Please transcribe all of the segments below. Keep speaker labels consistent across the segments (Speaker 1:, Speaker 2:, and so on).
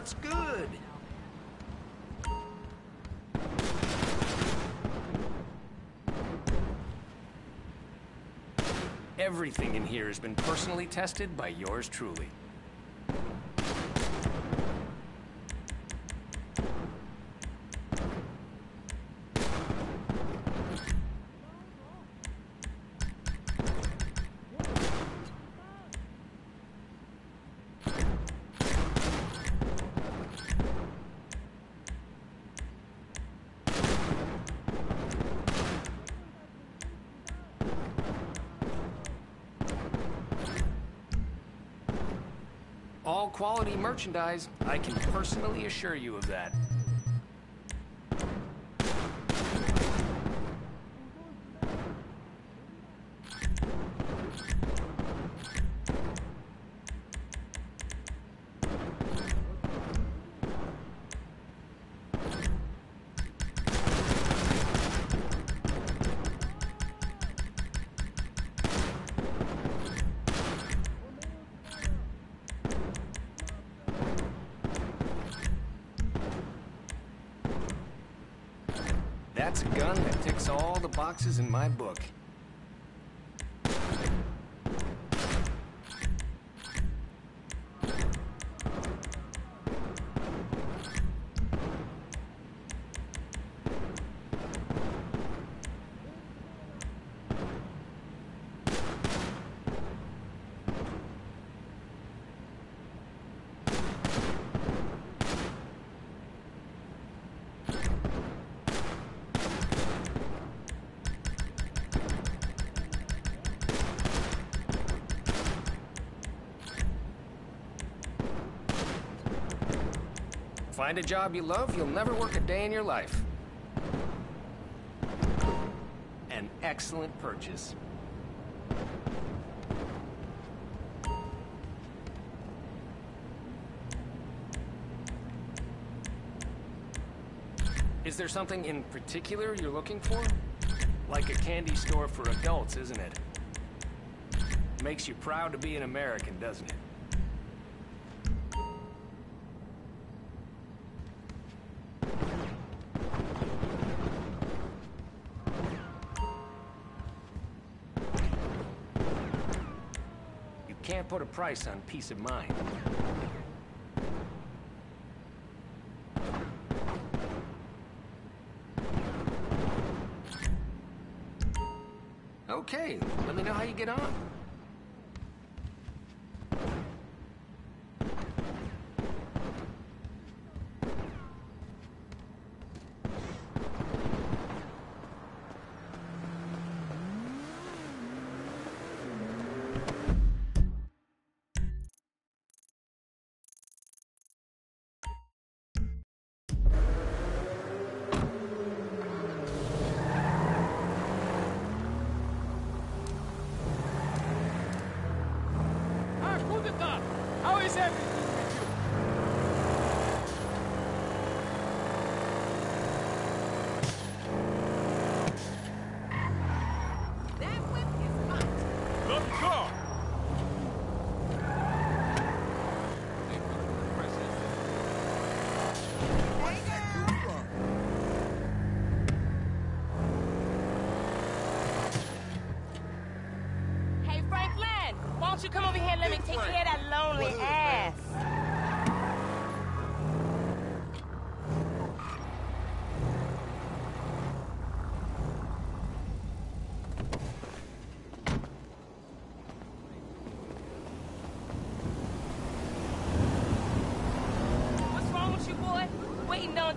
Speaker 1: what's good? Everything in here has been personally tested by yours truly. All quality merchandise, I can personally assure you of that. That all the boxes in my book. Find a job you love, you'll never work a day in your life. An excellent purchase. Is there something in particular you're looking for? Like a candy store for adults, isn't it? Makes you proud to be an American, doesn't it? Put a price on peace of mind.
Speaker 2: Kudeta! How is everything with you?
Speaker 3: That whip is hot.
Speaker 2: Let go!
Speaker 4: Hey, Franklin, why don't you come over here and let me take care of that lonely ass? What's wrong with you, boy? Waiting on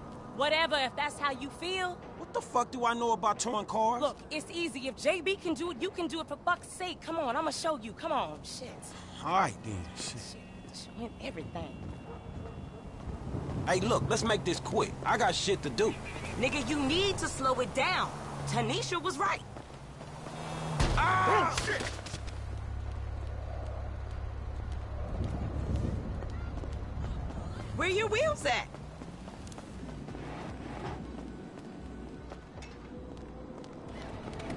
Speaker 4: Whatever, if that's how you feel.
Speaker 5: What the fuck do I know about towing cars?
Speaker 4: Look, it's easy. If JB can do it, you can do it for fuck's sake. Come on, I'ma show you. Come on, shit.
Speaker 5: All right then. Shit.
Speaker 4: Shit, show him everything.
Speaker 5: Hey, look, let's make this quick. I got shit to do.
Speaker 4: Nigga, you need to slow it down. Tanisha was right.
Speaker 5: Ah! Shit.
Speaker 4: Where your wheels at?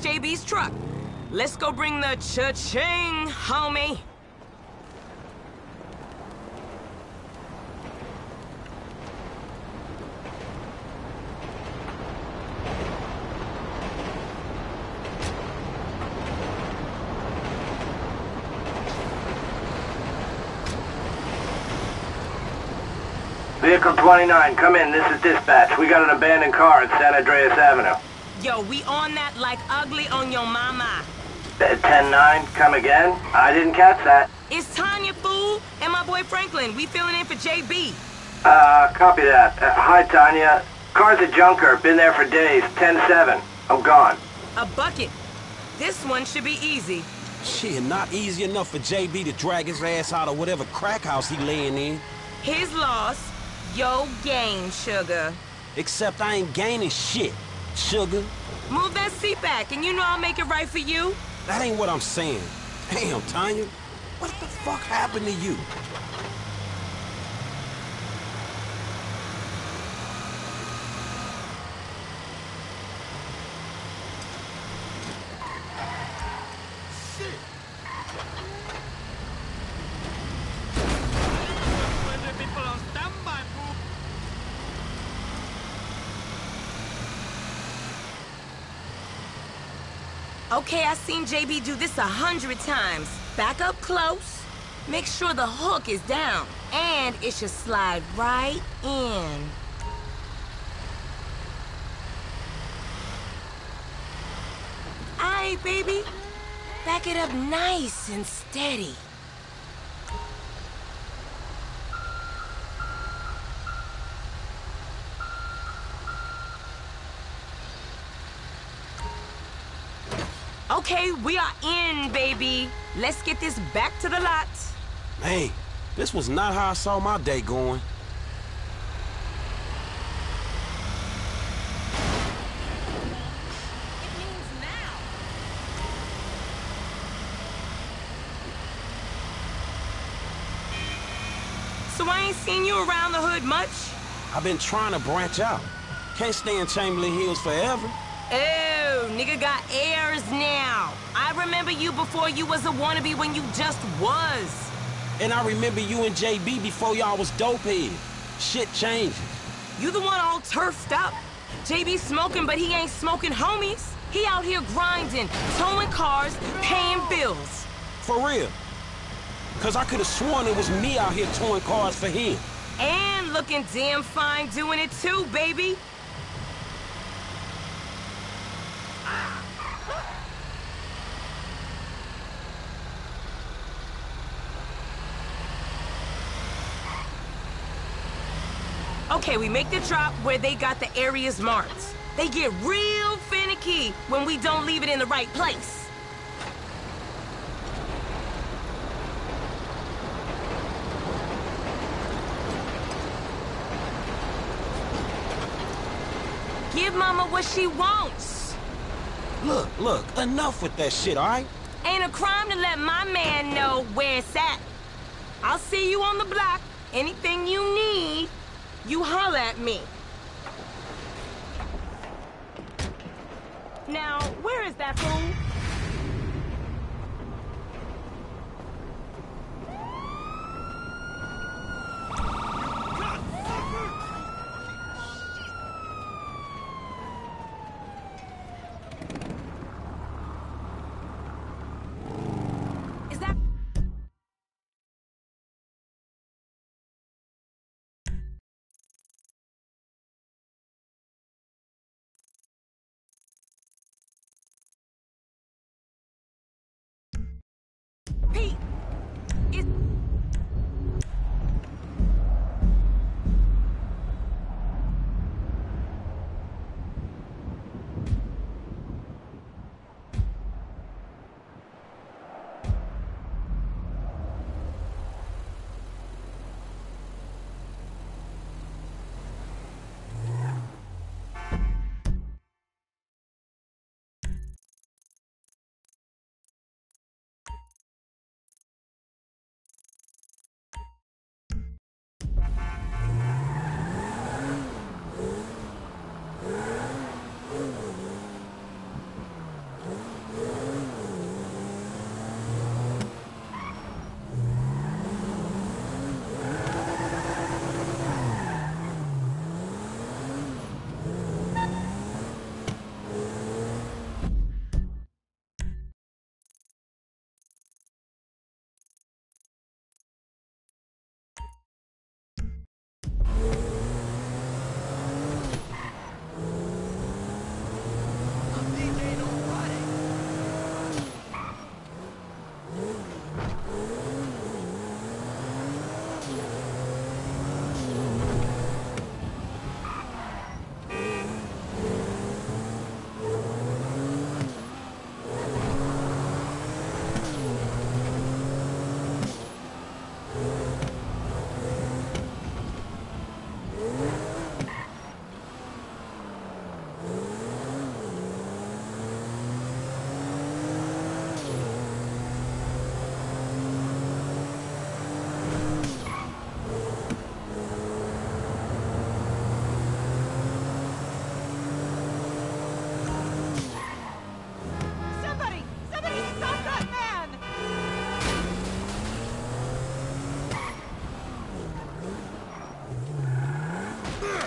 Speaker 4: JB's truck. Let's go bring the cha-ching, homie.
Speaker 6: Vehicle 29, come in. This is dispatch. We got an abandoned car at San Andreas Avenue.
Speaker 4: Yo, we on that like ugly on your mama.
Speaker 6: Uh, 10-9, come again? I didn't catch that.
Speaker 4: It's Tonya, fool, and my boy Franklin. We filling in for JB.
Speaker 6: Uh, copy that. Uh, hi, Tonya. Car's a junker. Been there for days. 10-7. I'm gone.
Speaker 4: A bucket. This one should be easy.
Speaker 5: Shit, not easy enough for JB to drag his ass out of whatever crack house he laying in.
Speaker 4: His loss, yo gain, sugar.
Speaker 5: Except I ain't gaining shit, sugar.
Speaker 4: Move that seat back, and you know I'll make it right for you.
Speaker 5: That ain't what I'm saying. Damn, Tonya. What the fuck happened to you?
Speaker 2: When the people on standby, boo.
Speaker 4: Okay, I've seen JB do this a hundred times. Back up close. Make sure the hook is down. And it should slide right in. Aight, baby. Back it up nice and steady. Okay, we are in, baby. Let's get this back to the lot.
Speaker 5: Hey, this was not how I saw my day going.
Speaker 4: It means now. So I ain't seen you around the hood much?
Speaker 5: I've been trying to branch out. Can't stay in Chamberlain Hills forever.
Speaker 4: Oh, nigga got airs now. I remember you before you was a wannabe when you just was.
Speaker 5: And I remember you and JB before y'all was dopehead. Shit changes.
Speaker 4: You the one all turfed up. JB smoking, but he ain't smoking homies. He out here grinding, towing cars, paying bills.
Speaker 5: For real. Cause I could have sworn it was me out here towing cars for him.
Speaker 4: And looking damn fine doing it too, baby. Okay, we make the drop where they got the areas marked. They get real finicky when we don't leave it in the right place. Give Mama what she wants.
Speaker 5: Look, look, enough with that shit, all right?
Speaker 4: Ain't a crime to let my man know where it's at. I'll see you on the block. Anything you need, you holler at me. Now, where is that fool?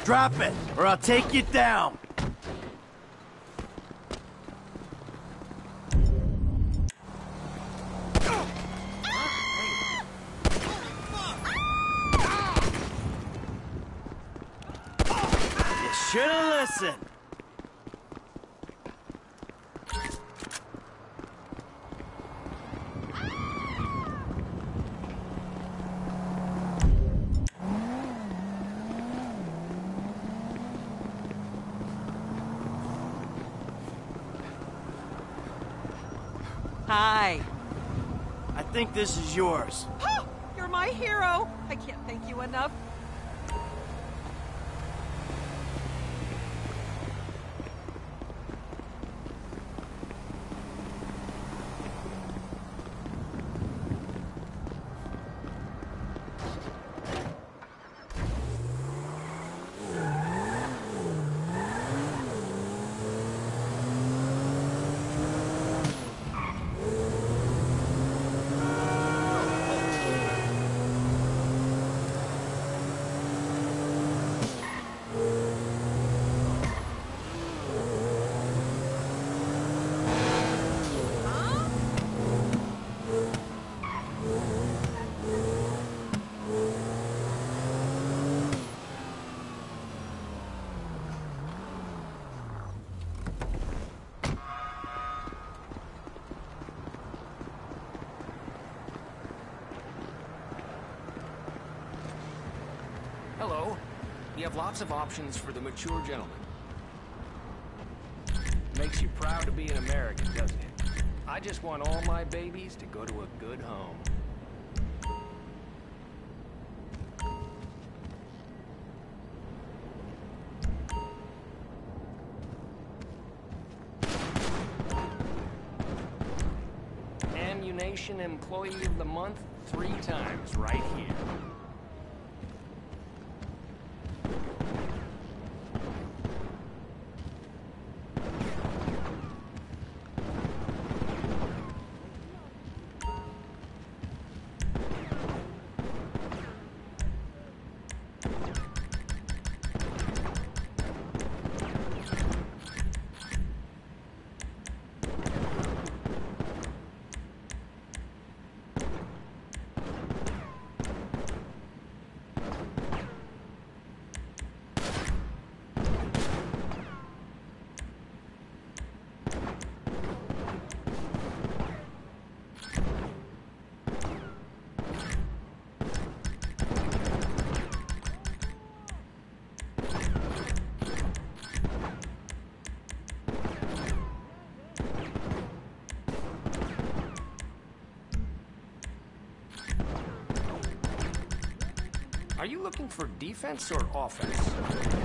Speaker 7: Drop it, or I'll take you down. You should've listened.
Speaker 8: Hi.
Speaker 7: I think this is yours.
Speaker 8: You're my hero. I can't thank you enough.
Speaker 1: Hello. You have lots of options for the mature gentleman. Makes you proud to be an American, doesn't it? I just want all my babies to go to a good home. Ammu-Nation Employee of the Month three times right here. You looking for defense or offense?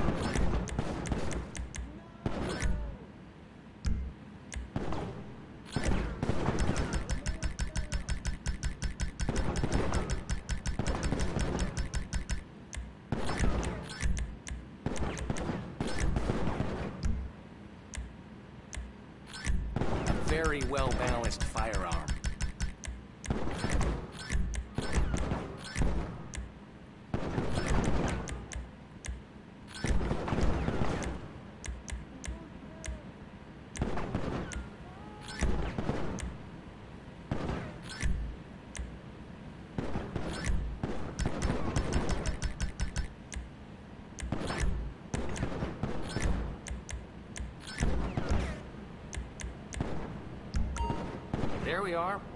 Speaker 1: We are,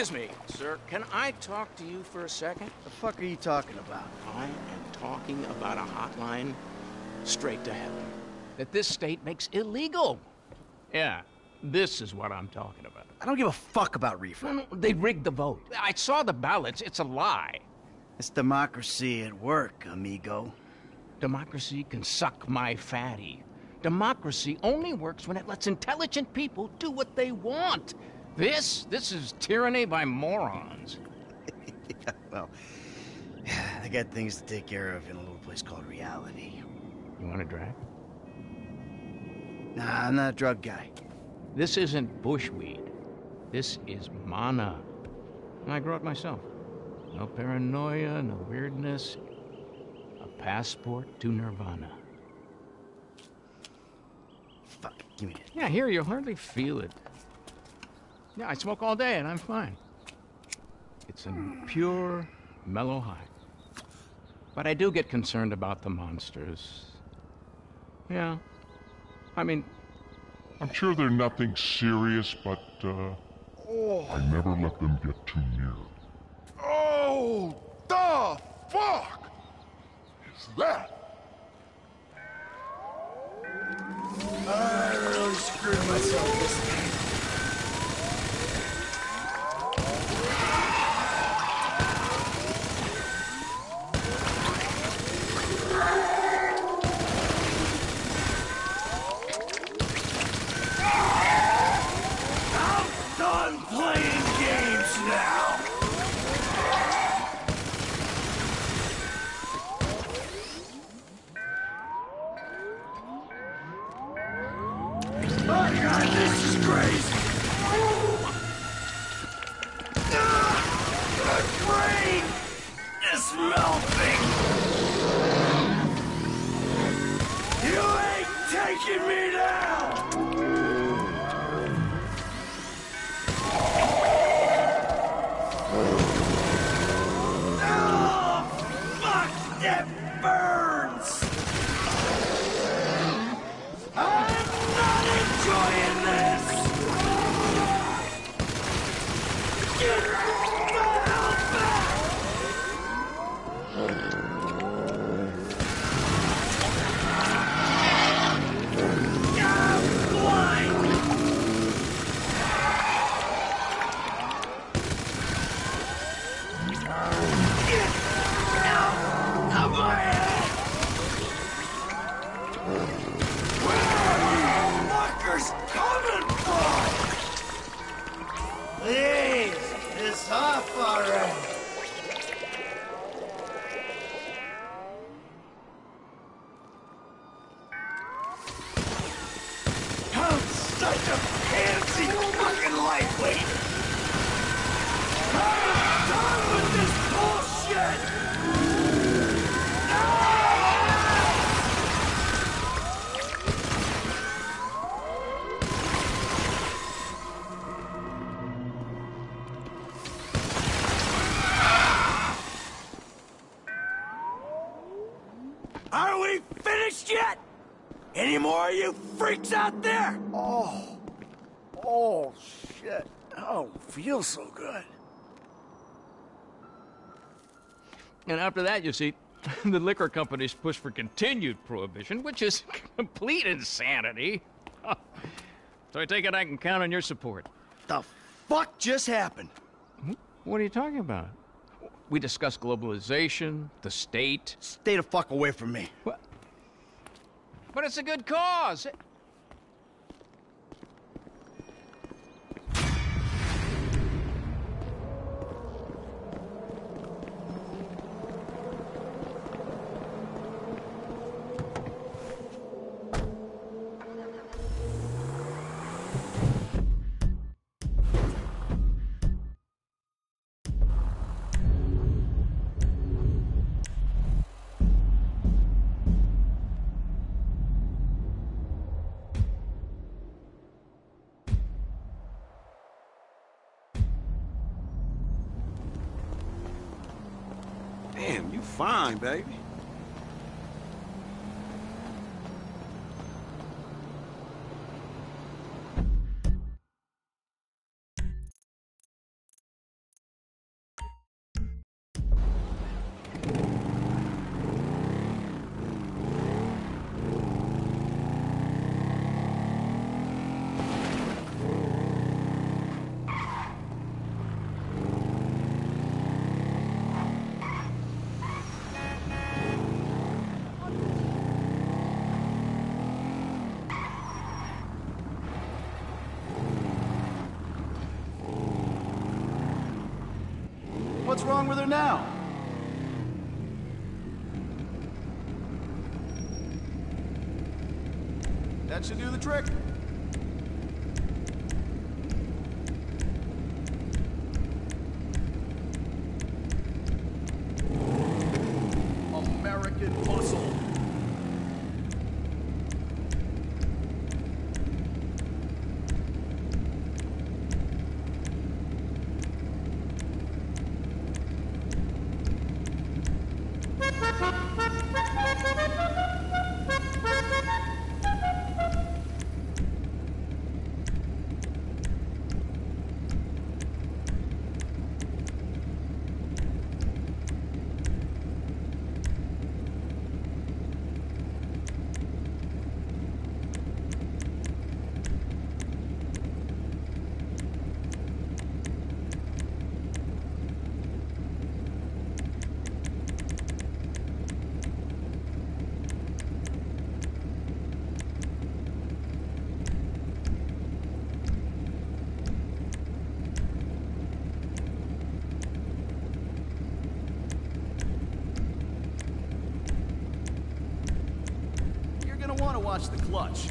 Speaker 9: Excuse me, sir. Can I talk to you for a second?
Speaker 7: The fuck are you talking about?
Speaker 9: I am talking about a hotline straight to heaven that this state makes illegal. Yeah, this is what I'm talking about.
Speaker 7: I don't give a fuck about reefer.
Speaker 9: No, no, they rigged the vote. I saw the ballots. It's a lie.
Speaker 7: It's democracy at work, amigo.
Speaker 9: Democracy can suck my fatty. Democracy only works when it lets intelligent people do what they want. This, this is tyranny by morons.
Speaker 7: well, I got things to take care of in a little place called reality.
Speaker 9: You want a drag?
Speaker 7: Nah, I'm not a drug guy.
Speaker 9: This isn't bushweed. This is mana. And I grow it myself. No paranoia, no weirdness. A passport to nirvana.
Speaker 7: Fuck, give me that.
Speaker 9: Yeah, here, you'll hardly feel it. Yeah, I smoke all day and I'm fine. It's a pure, mellow high. But I do get concerned about the monsters. Yeah. I mean,
Speaker 10: I'm sure they're nothing serious, but, uh. I never let them get too near.
Speaker 11: Oh, the fuck is that?
Speaker 7: I really screwed myself this time.
Speaker 11: Are we finished yet? Any more of you freaks out there? Oh. Oh, shit. Oh, feels so good.
Speaker 9: and after that, you see, the liquor companies push for continued prohibition, which is complete insanity. so I take it I can count on your support.
Speaker 7: The fuck just happened? Hmm?
Speaker 9: What are you talking about? We discuss globalization, the state.
Speaker 7: Stay the fuck away from me.
Speaker 9: What? But it's a good cause.
Speaker 5: Baby.
Speaker 2: What's wrong with her now? That should do the trick. American muscle. You're gonna want to watch the clutch.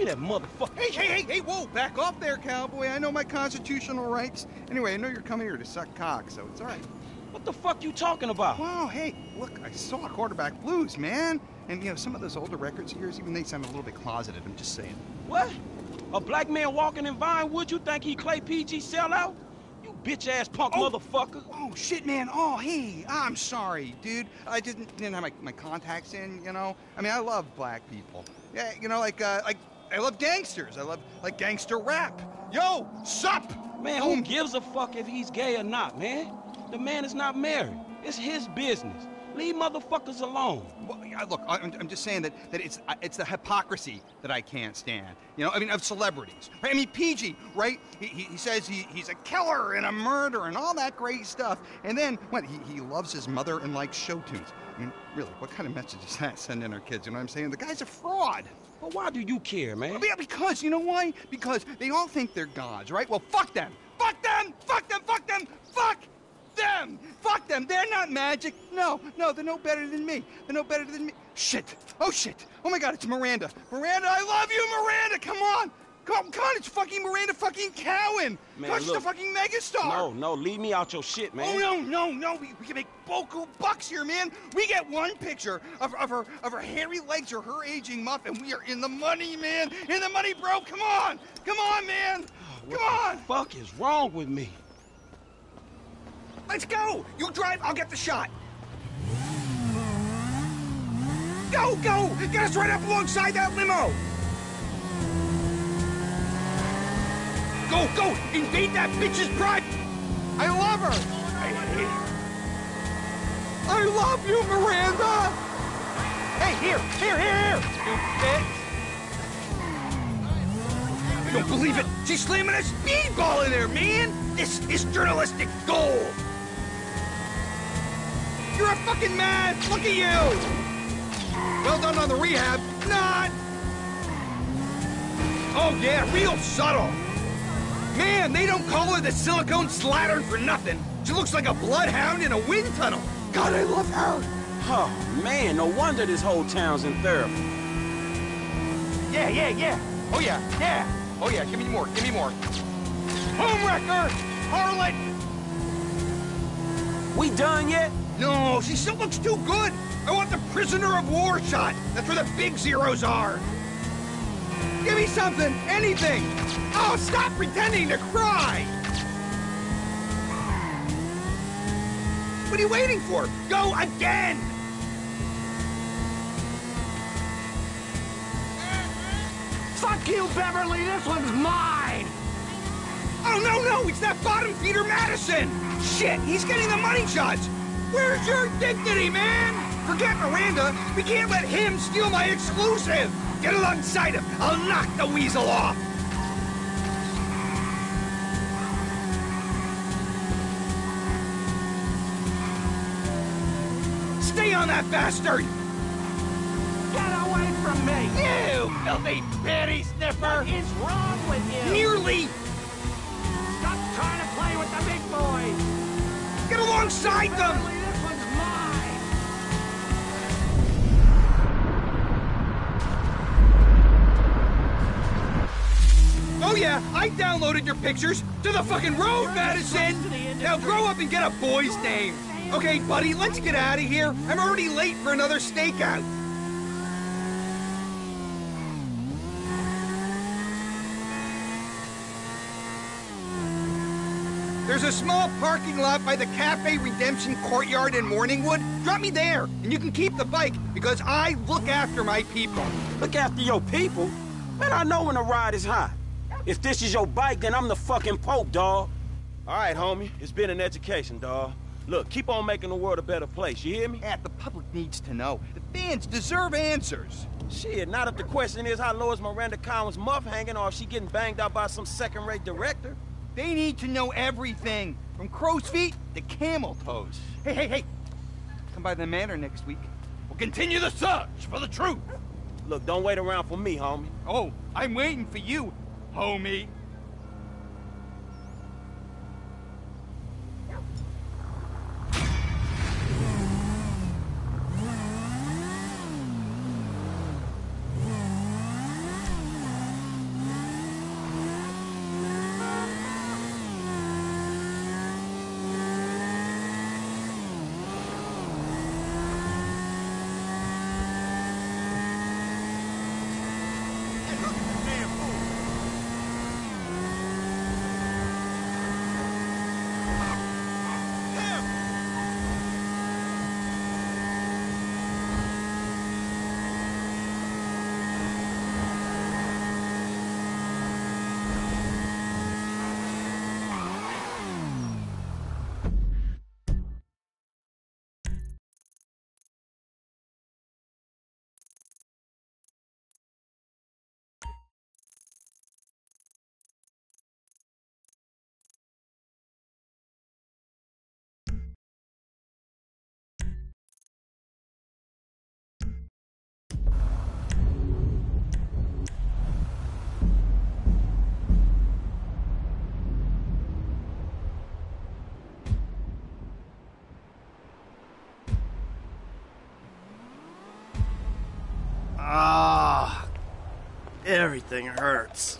Speaker 5: Me that motherfucker.
Speaker 12: Hey, hey, hey, hey, whoa, back off there, cowboy. I know my constitutional rights. Anyway, I know you're coming here to suck cock, so it's all right.
Speaker 5: What the fuck you talking about?
Speaker 12: Wow, hey, look, I saw quarterback blues, man. And, you know, some of those older records of yours, even they sound a little bit closeted. I'm just saying.
Speaker 5: What? A black man walking in Vinewood, you think he Clay PG sellout? You bitch-ass punk motherfucker.
Speaker 12: Oh, shit, man. Oh, hey, I'm sorry, dude. I didn't, didn't have my, my contacts in, you know? I mean, I love black people. Yeah, you know, like, uh, like, I love gangsters. I love, like, gangster rap. Yo, sup?
Speaker 5: Man, who gives a fuck if he's gay or not, man? The man is not married. It's his business. Leave motherfuckers alone.
Speaker 12: Well, yeah, look, I'm, I'm just saying that, that it's it's the hypocrisy that I can't stand. You know, I mean, of celebrities. Right? I mean, PG, right? He, he, he says he, he's a killer and a murderer and all that great stuff. And then, what, he, he loves his mother and likes show tunes. I mean, really, what kind of message does that send in our kids? You know what I'm saying? The guy's a fraud.
Speaker 5: But why do you care, man?
Speaker 12: Well, yeah, because, you know why? Because they all think they're gods, right? Well, fuck them. Fuck them! Fuck them! Fuck them! Fuck them! Fuck them! They're not magic! No, no, they're no better than me. They're no better than me. Shit! Oh, shit! Oh my god, it's Miranda! Miranda, I love you, Miranda! Come on! Come, come on, it's fucking Miranda fucking Cowan!
Speaker 5: Man,
Speaker 12: God, she's a fucking megastar!
Speaker 5: No, no, leave me out your shit, man.
Speaker 12: Oh no, no, no! We, we can make boku bucks here, man. We get one picture of, of her of her hairy legs or her aging muff, and we are in the money, man. In the money, bro. Come on, come on, man.
Speaker 13: Oh, what
Speaker 12: Come on!
Speaker 13: the fuck is wrong with me?
Speaker 12: Let's go! You drive, I'll get the shot. Go, go! Get us right up alongside that limo! Go, go! Invade that bitch's pride! I love her! I hate her. I love you, Miranda! Hey, here, here, here, here! Stupid! I don't believe it! She's slamming a speedball in there, man! This is journalistic gold! You're a fucking man! Look at you! Well done on the rehab. Not! Oh yeah, real subtle. Man, they don't call her the silicone slattern for nothing. She looks like a bloodhound in a wind tunnel. God, I love her.
Speaker 5: Oh, man, no wonder this whole town's in therapy.
Speaker 12: Yeah, yeah, yeah. Oh yeah, yeah. Oh yeah, give me more, give me more. Homewrecker! Harlot!
Speaker 5: We done yet?
Speaker 12: No, she still looks too good. I want the prisoner of war shot. That's where the big zeros are. Give me something, anything. Oh, stop pretending to cry. What are you waiting for? Go again!
Speaker 11: Fuck you, Beverly! This one's mine!
Speaker 12: Oh, no, no! It's that bottom feeder Madison! Shit, he's getting the money shots! Where's your dignity, man? Forget Miranda. We can't let him steal my exclusive. Get alongside him. I'll knock the weasel off. Stay on that bastard!
Speaker 11: Get away from me!
Speaker 12: You filthy panty sniffer!
Speaker 11: What is wrong with you?
Speaker 12: Nearly!
Speaker 11: Stop trying to play with the big boys!
Speaker 12: Get alongside them! Oh yeah, I downloaded your pictures to the fucking road, Madison! Now grow up and get a boy's name. Okay, buddy, let's get out of here. I'm already late for another stakeout. There's a small parking lot by the Cafe Redemption Courtyard in Morningwood. Drop me there, and you can keep the bike, because I look after my people.
Speaker 5: Look after your people? Man, I know when a ride is hot. If this is your bike, then I'm the fucking Pope, dawg.
Speaker 14: All right, homie. It's been an education, dawg. Look, keep on making the world a better place, you hear me?
Speaker 12: Yeah, the public needs to know. The fans deserve answers.
Speaker 14: Shit, not if the question is how low is Miranda Cowan's muff hanging or if she getting banged out by some second-rate director.
Speaker 12: They need to know everything, from crow's feet to camel toes. Hey, hey, hey! Come by the manor next week. We'll continue the search for the truth.
Speaker 14: Look, don't wait around for me, homie.
Speaker 12: Oh, I'm waiting for you, homie.
Speaker 7: Ah, everything hurts.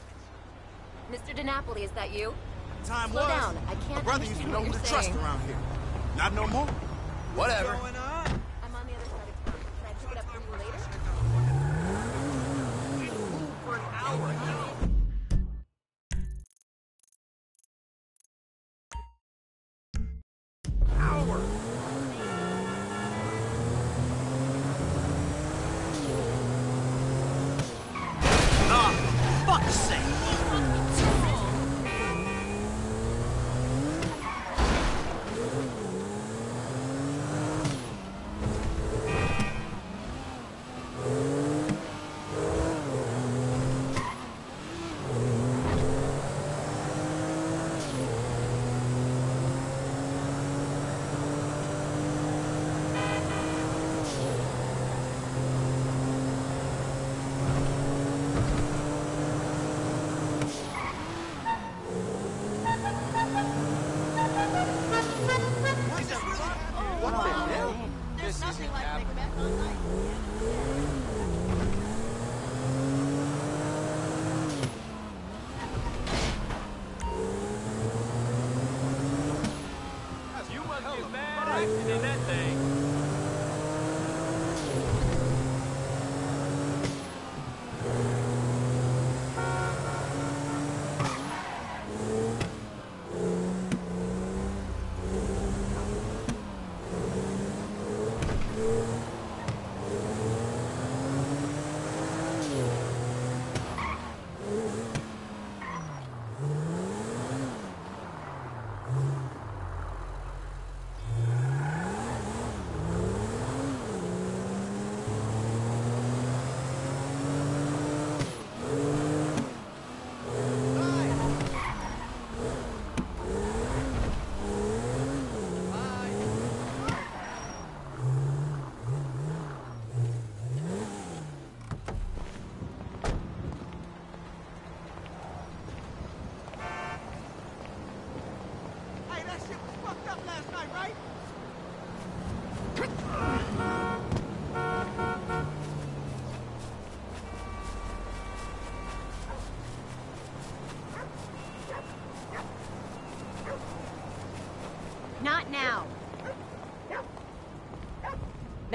Speaker 15: Mr. DiNapoli, is that you?
Speaker 16: Time
Speaker 15: Slow
Speaker 16: was.
Speaker 15: down. I can't
Speaker 16: My brother used to know who
Speaker 15: you're
Speaker 16: to trust
Speaker 15: saying.
Speaker 16: around here. Not no more. Whatever.
Speaker 15: I'm on the other side of town. Can I pick it up for you later?
Speaker 16: For an hour.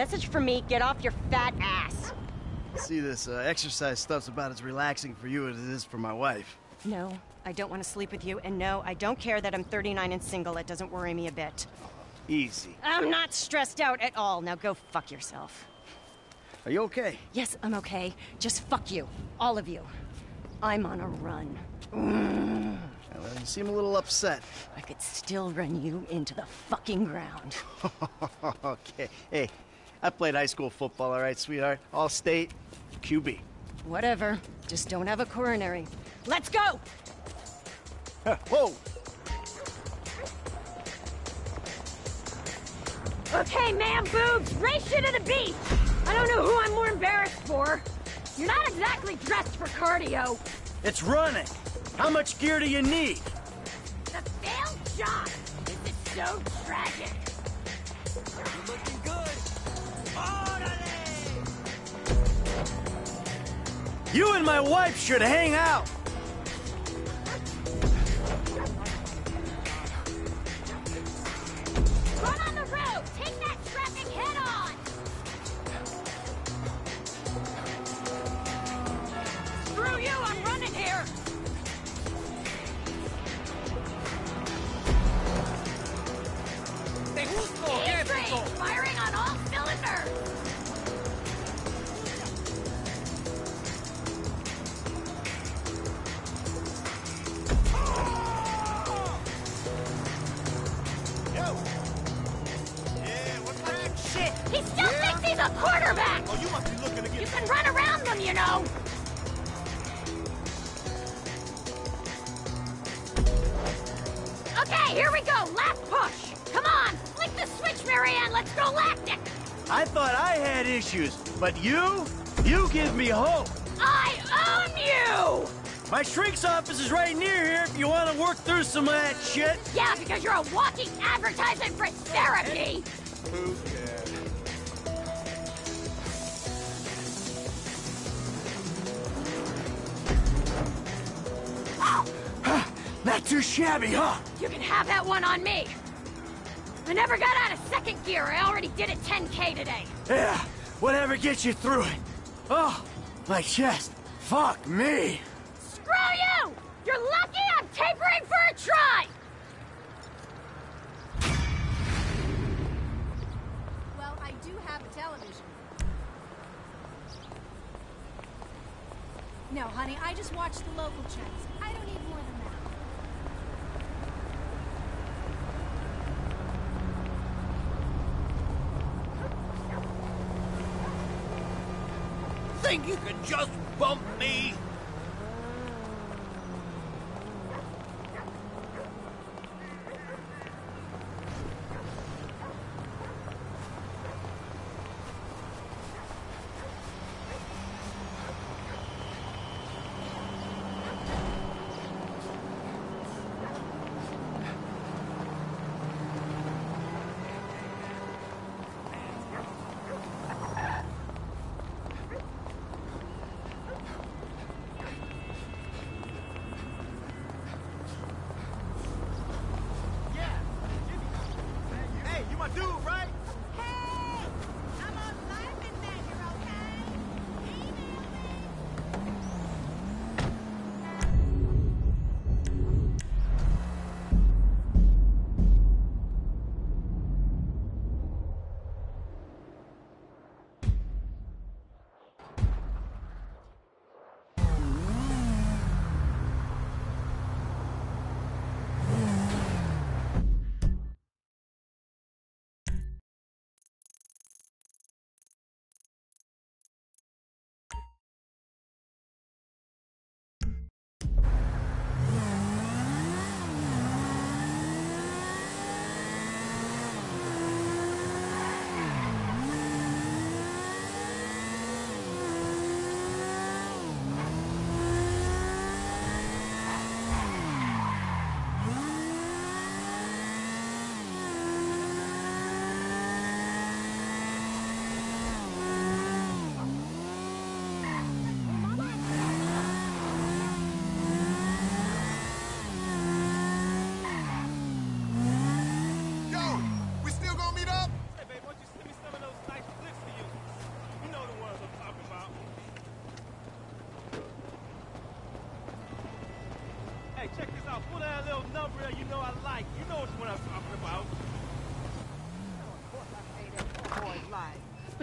Speaker 17: Message for me, get off your fat ass.
Speaker 7: See, this uh, exercise stuff's about as relaxing for you as it is for my wife.
Speaker 17: No, I don't want to sleep with you, and no, I don't care that I'm 39 and single. It doesn't worry me a bit.
Speaker 7: Easy.
Speaker 17: I'm not stressed out at all. Now go fuck yourself.
Speaker 7: Are you okay?
Speaker 17: Yes, I'm okay. Just fuck you. All of you. I'm on a run.
Speaker 7: Well, you seem a little upset.
Speaker 17: I could still run you into the fucking ground.
Speaker 7: okay. Hey, I played high school football, all right, sweetheart? All state, QB.
Speaker 17: Whatever. Just don't have a coronary. Let's go!
Speaker 7: Whoa!
Speaker 17: Okay, man boobs, race you to the beach! I don't know who I'm more embarrassed for. You're not exactly dressed for cardio.
Speaker 11: It's running. How much gear do you need?
Speaker 17: The failed shot! This is so tragic.
Speaker 11: You and my wife should hang out.
Speaker 17: Run on the road!
Speaker 16: Oh, you must be looking to
Speaker 17: You can run around them, you know! Okay, here we go! Last push! Come on! Flick the switch, Mary-Ann! Let's go lactic!
Speaker 11: I thought I had issues, but you? You give me hope.
Speaker 17: I own you!
Speaker 11: My shrink's office is right near here if you want to work through some of that shit.
Speaker 17: Yeah, because you're a walking advertisement for therapy!
Speaker 16: Who
Speaker 11: Not too shabby, huh?
Speaker 17: You can have that one on me! I never got out of second gear. I already did a 10K today.
Speaker 11: Yeah, whatever gets you through it. Oh, my chest. Fuck me.
Speaker 17: Screw you! You're lucky I'm tapering for a try!
Speaker 15: Well, I do have a television. No, honey, I just watch the local channels. I don't need more than that.
Speaker 16: Think you can just bump me?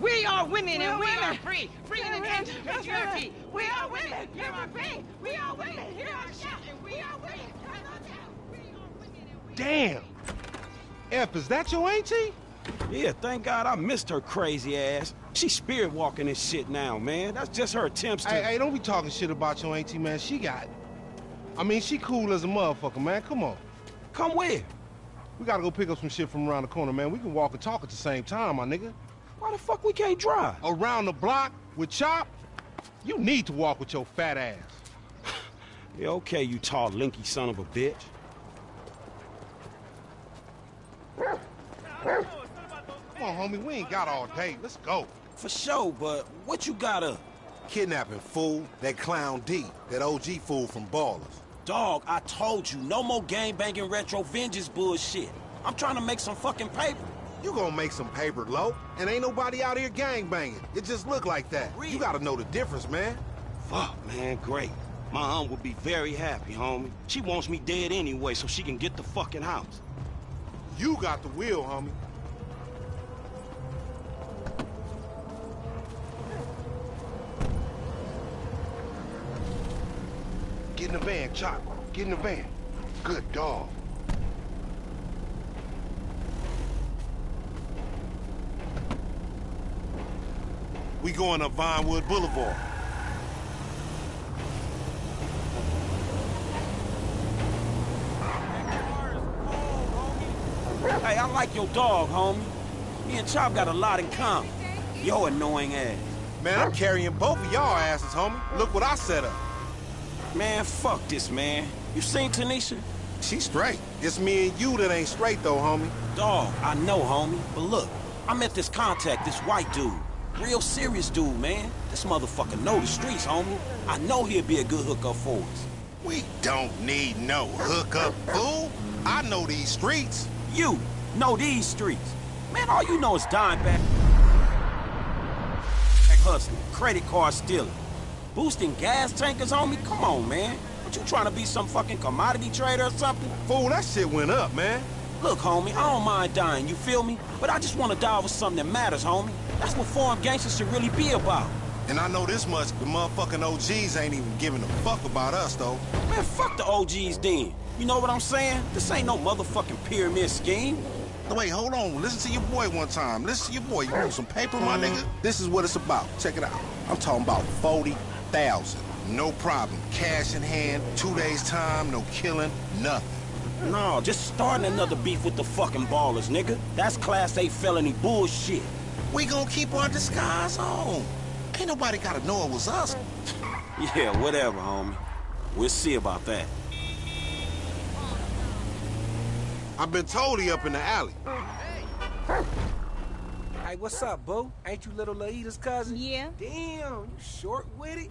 Speaker 18: We are women
Speaker 19: we
Speaker 18: and
Speaker 19: are
Speaker 18: we
Speaker 19: women.
Speaker 18: are free. Free in the end of patriarchy.
Speaker 19: We are women. Here are free. We are women. Here are shout. We are women.
Speaker 11: Damn. F, is that your auntie?
Speaker 5: Yeah, thank God I missed her crazy ass. She spirit walking and shit now, man. That's just her attempts to.
Speaker 11: Hey, hey, don't be talking shit about your auntie, man. She got. I mean, she cool as a motherfucker, man. Come on.
Speaker 5: Come where?
Speaker 11: We gotta go pick up some shit from around the corner, man. We can walk and talk at the same time, my nigga.
Speaker 5: Why the fuck we can't drive?
Speaker 11: Around the block with Chop? You need to walk with your fat ass.
Speaker 5: Yeah, okay, you tall, linky son of a bitch.
Speaker 11: Come on, homie. We ain't got all day. Let's go.
Speaker 5: For sure, but what you got up?
Speaker 20: Kidnapping, fool. That clown D. That OG fool from Ballas.
Speaker 5: Dog, I told you, no more gang banging retro vengeance bullshit. I'm trying to make some fucking paper.
Speaker 20: You gonna make some paper, low, and ain't nobody out here gang banging. It just look like that. You gotta know the difference, man.
Speaker 5: Fuck, man, great. My aunt would be very happy, homie. She wants me dead anyway so she can get the fucking house.
Speaker 20: You got the wheel, homie.
Speaker 11: Get in the van, Chop. Get in the van. Good dog.
Speaker 20: We going up Vinewood Boulevard.
Speaker 5: Hey, I like your dog, homie. Me and Chop got a lot in common. Yo annoying ass.
Speaker 20: Man, I'm carrying both of y'all asses, homie. Look what I set up.
Speaker 5: Man, fuck this, man. You seen Tanisha?
Speaker 20: She straight. It's me and you that ain't straight, though, homie.
Speaker 5: Dog, I know, homie. But look, I met this contact, this white dude. Real serious dude, man. This motherfucker know the streets, homie. I know he'll be a good hookup for us.
Speaker 20: We don't need no hookup, fool. I know these streets.
Speaker 5: You know these streets. Man, all you know is dime back. Hustling, credit card stealing, boosting gas tankers, homie. Come on, man. What you trying to be some fucking commodity trader or something?
Speaker 20: Fool, that shit went up, man.
Speaker 5: Look, homie, I don't mind dying, you feel me? But I just want to die with something that matters, homie. That's what foreign gangsters should really be about.
Speaker 20: And I know this much, the motherfucking OGs ain't even giving a fuck about us, though.
Speaker 5: Man, fuck the OGs then. You know what I'm saying? This ain't no motherfucking pyramid scheme.
Speaker 20: Wait, hold on. Listen to your boy one time. Listen to your boy. You want some paper, my nigga? Mm-hmm. This is what it's about. Check it out. I'm talking about 40,000. No problem. Cash in hand, two days time, no killing, nothing.
Speaker 5: No, just starting another beef with the fucking Ballas, nigga. That's class A felony bullshit.
Speaker 20: We gonna keep our disguise on. Ain't nobody gotta know it was us.
Speaker 5: Yeah, whatever, homie. We'll see about that.
Speaker 20: I've been told he up in the alley.
Speaker 14: Hey, what's up, boo? Ain't you little Laida's cousin?
Speaker 8: Yeah.
Speaker 14: Damn, you short with it?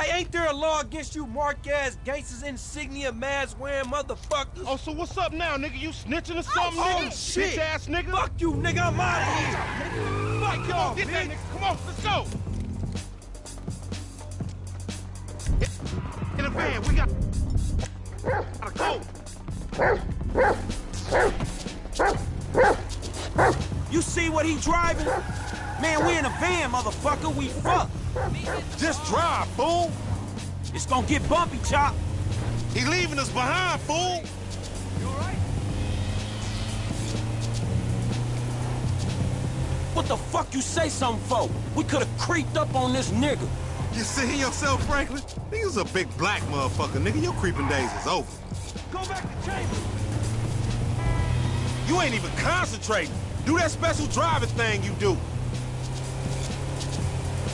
Speaker 14: Hey, ain't there a law against you mark-ass gangsters insignia mask wearing motherfuckers?
Speaker 11: Oh, so what's up now, nigga? You snitching or
Speaker 14: Oh,
Speaker 11: something, nigga?
Speaker 14: Oh, shit.
Speaker 11: Bitch ass nigga.
Speaker 14: Fuck you, nigga. I'm out of here. Fuck
Speaker 11: Come
Speaker 14: y'all,
Speaker 11: on, get that nigga. Come on, let's go. In the van, we got. Gotta go.
Speaker 5: You see what he driving? Man, we in a van, motherfucker. We fucked.
Speaker 20: Just drive, fool.
Speaker 5: It's gonna get bumpy, Chop.
Speaker 20: He leaving us behind, fool. You all right?
Speaker 5: What the fuck you say something for? We could've creeped up on this nigga.
Speaker 20: You see yourself, Franklin? Nigga's a big black motherfucker, nigga. Your creeping days is over.
Speaker 14: Go back to chamber. You ain't even concentrating. Do that special driving thing you do.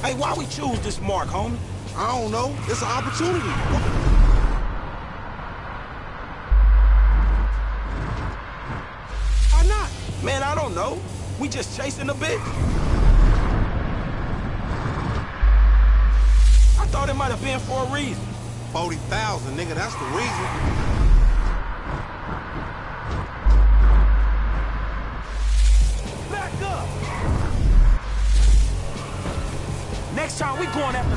Speaker 5: Hey, why we choose this mark, homie?
Speaker 20: I don't know. It's an opportunity.
Speaker 5: Why not? Man, I don't know. We just chasing a bitch. I thought it might have been for a reason.
Speaker 20: 40,000, nigga, that's the reason.
Speaker 14: Back up! Next time we going after...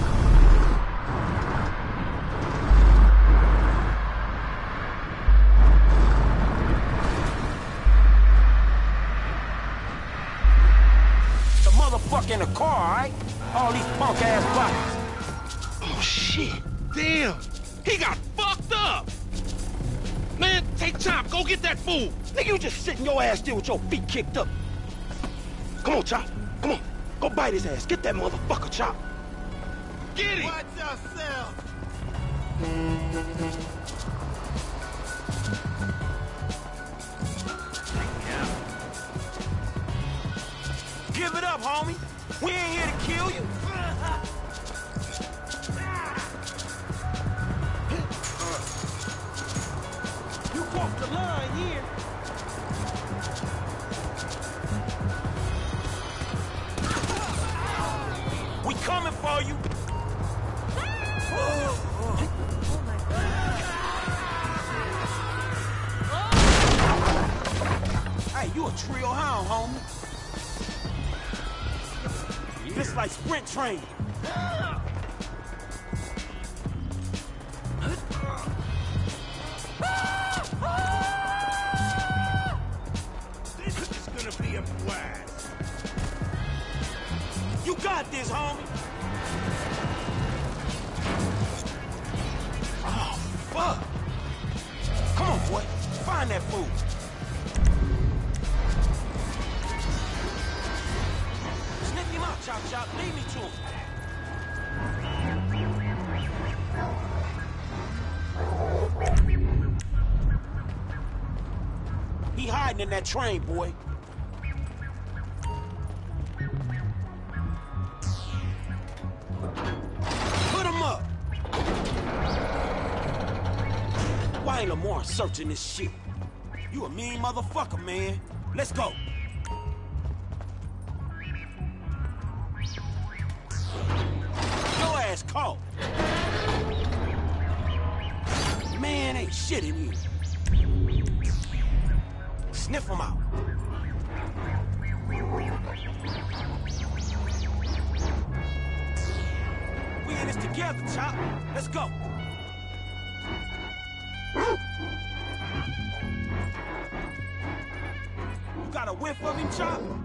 Speaker 5: The motherfucker in the car, all right? All these punk-ass bodies.
Speaker 13: Oh, shit. Damn. He got fucked up. Man, take time. Go get that fool.
Speaker 14: Nigga, you just sitting your ass there with your feet kicked up. Come on, Chop. Come on. Go bite his ass. Get that motherfucker, Chop.
Speaker 13: Get him.
Speaker 16: Watch yourself.
Speaker 14: Give it up, homie. We ain't here to kill you. You crossed the line here. We coming for you.
Speaker 5: Hey, you a trio hound, homie.
Speaker 14: This like sprint training. You got this, homie.
Speaker 5: Oh, fuck. Come on, boy. Find that fool. Sniff him out, Chop Chop. Lead me to him. He hiding in that train, boy. Searching this shit? You a mean motherfucker, man. Let's go. Your ass caught. Man, ain't shit in here. Sniff him out. Of him, Chop?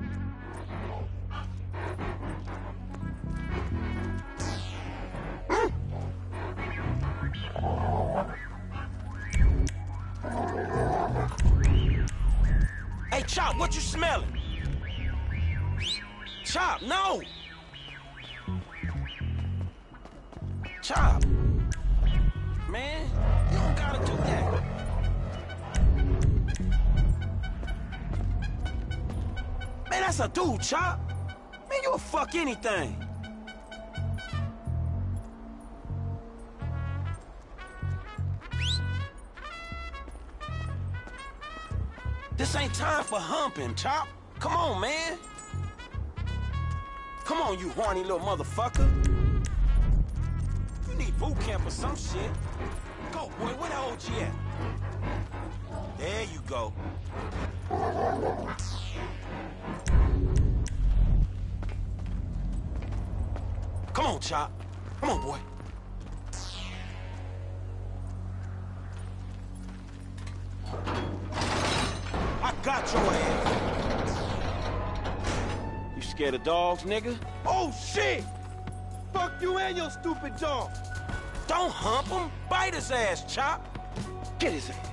Speaker 5: Chop. Man, you'll fuck anything. This ain't time for humping, Chop. Come on, man. Come on, you horny little motherfucker. You need boot camp or some shit. Go, boy. Where the OG at? There you go. Come on, Come on, boy. I got your ass. You scared of dogs, nigga?
Speaker 14: Oh, shit! Fuck you and your stupid dog.
Speaker 5: Don't hump him. Bite his ass, Chop. Get his ass.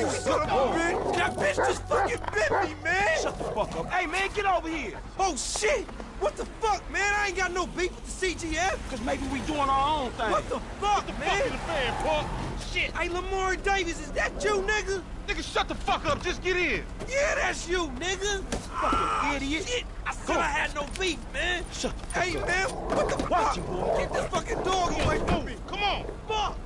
Speaker 14: You, son of a bitch! That bitch just fucking bit me, man!
Speaker 13: Shut the fuck up. Hey, man, get over here.
Speaker 14: Oh, shit! What the fuck, man? I ain't got no beef with the CGF.
Speaker 13: Cause maybe we doing our own thing.
Speaker 14: What the fuck,
Speaker 13: Get the
Speaker 14: man?
Speaker 13: fuck in the fan, punk.
Speaker 14: Shit. Hey, Lamar Davis, is that you, nigga?
Speaker 13: Nigga, shut the fuck up. Just get in.
Speaker 14: Yeah, that's you, nigga.
Speaker 13: Fucking ah, idiot.
Speaker 14: Shit, I said I had no beef, man.
Speaker 13: Shut the fuck
Speaker 14: Hey,
Speaker 13: up.
Speaker 14: man, what the
Speaker 13: Watch
Speaker 14: fuck?
Speaker 13: you, boy.
Speaker 14: Get this fucking dog away from me.
Speaker 13: Come on.
Speaker 14: Fuck.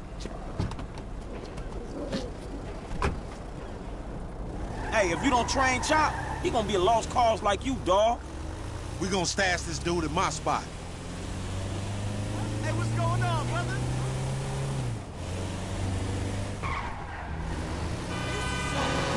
Speaker 5: Hey, if you don't train Chop, he gonna be a lost cause like you, dawg.
Speaker 20: We gonna stash this dude at my spot.
Speaker 11: Hey, what's going on, brother?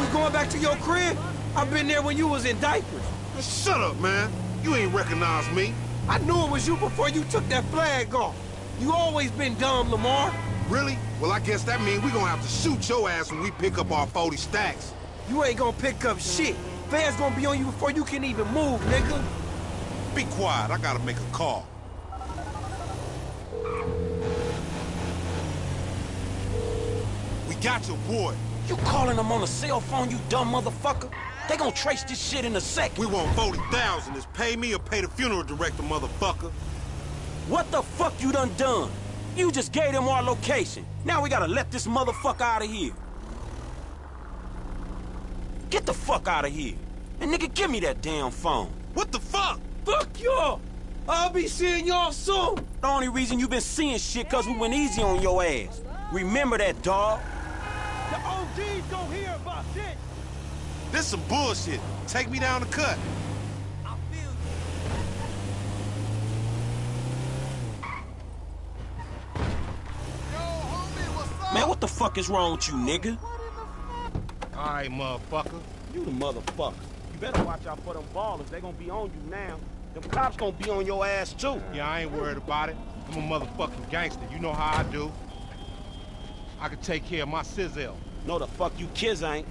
Speaker 14: We going back to your crib? I've been there when you was in diapers.
Speaker 20: Shut up, man. You ain't recognize me.
Speaker 14: I knew it was you before you took that flag off. You always been dumb, Lamar.
Speaker 20: Really? Well, I guess that means we gonna have to shoot your ass when we pick up our 40 stacks.
Speaker 14: You ain't gonna pick up shit. Fans gonna be on you before you can even move, nigga.
Speaker 20: Be quiet. I gotta make a call. We got your boy.
Speaker 5: You calling them on a cell phone, you dumb motherfucker? They gonna trace this shit in a sec.
Speaker 20: We want 40,000. It's pay me or pay the funeral director, motherfucker.
Speaker 5: What the fuck you done done? You just gave them our location. Now we gotta let this motherfucker out of here. Get the fuck out of here. And nigga, give me that damn phone.
Speaker 20: What the fuck?
Speaker 14: Fuck y'all. I'll be seeing y'all soon.
Speaker 5: The only reason you been seeing shit cause we went easy on your ass. Remember that, dog.
Speaker 11: The OG's gonna hear about this.
Speaker 20: This some bullshit. Take me down the cut.
Speaker 5: Man, what the fuck is wrong with you, nigga?
Speaker 20: All right, motherfucker.
Speaker 13: You the motherfucker. You better watch out for them Ballas. They gonna be on you now. Them cops gonna be on your ass too.
Speaker 20: Yeah, I ain't worried about it. I'm a motherfucking gangster. You know how I do. I can take care of my sizzle.
Speaker 5: No, the fuck you kids ain't.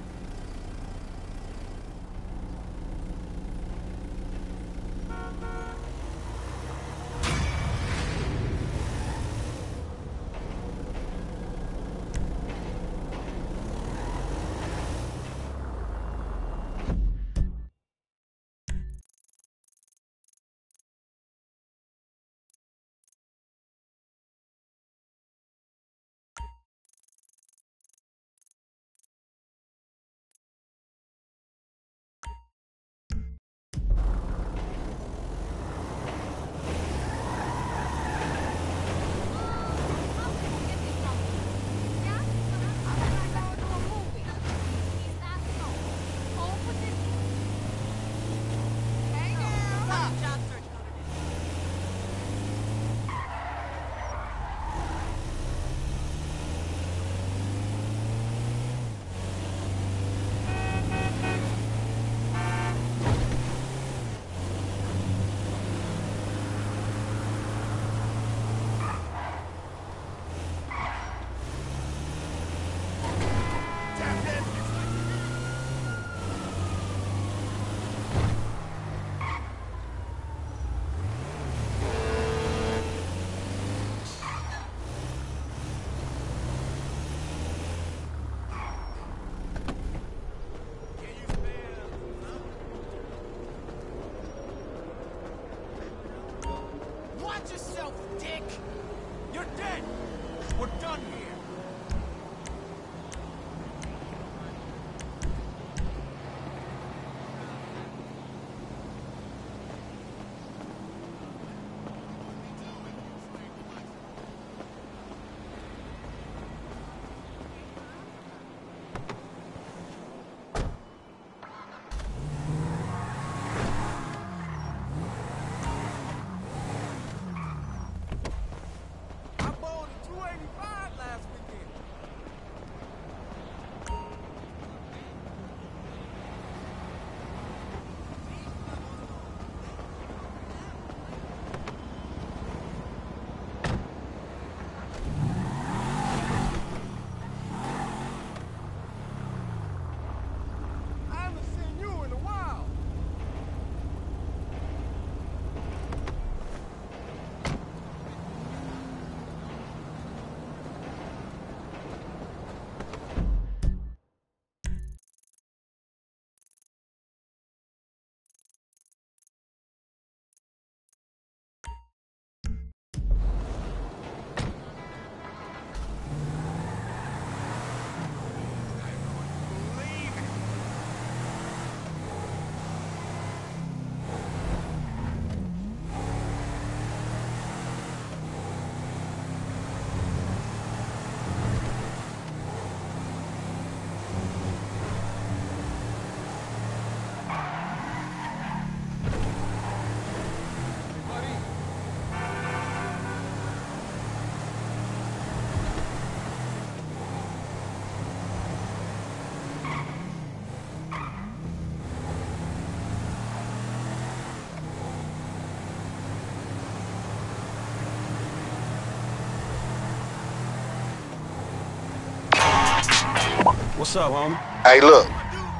Speaker 5: What's up, homie?
Speaker 20: Hey, look.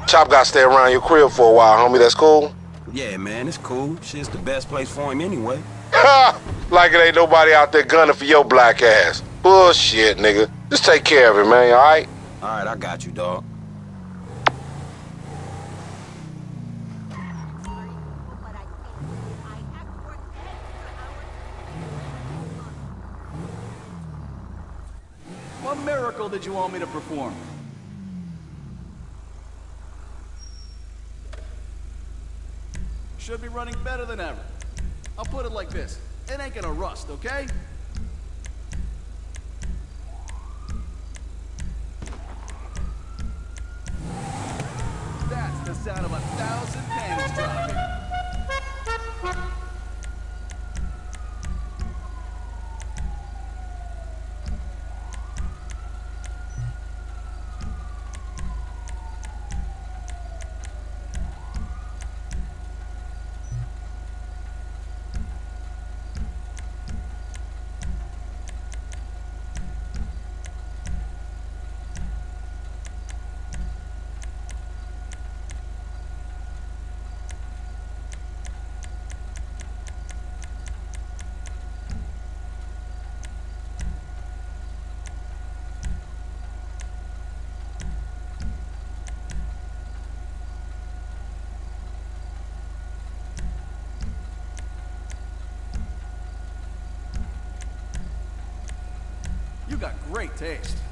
Speaker 20: Chop got to stay around your crib for a while, homie. That's cool?
Speaker 5: Yeah, man, it's cool. Shit's the best place for him anyway.
Speaker 20: Ha! like it ain't nobody out there gunning for your black ass. Bullshit, nigga. Just take care of it, man, all right?
Speaker 5: All right, I got you, dog.
Speaker 21: What miracle did you want me to perform? Should be running better than ever. I'll put it like this. It ain't gonna rust, okay? That's the sound of a thousand panties dropping. You got great taste.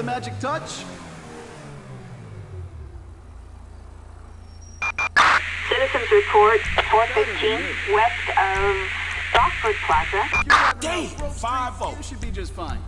Speaker 21: The magic touch?
Speaker 22: Citizens report 415 west of Rockford Plaza.
Speaker 21: Damn! Five oh. You should be just fine.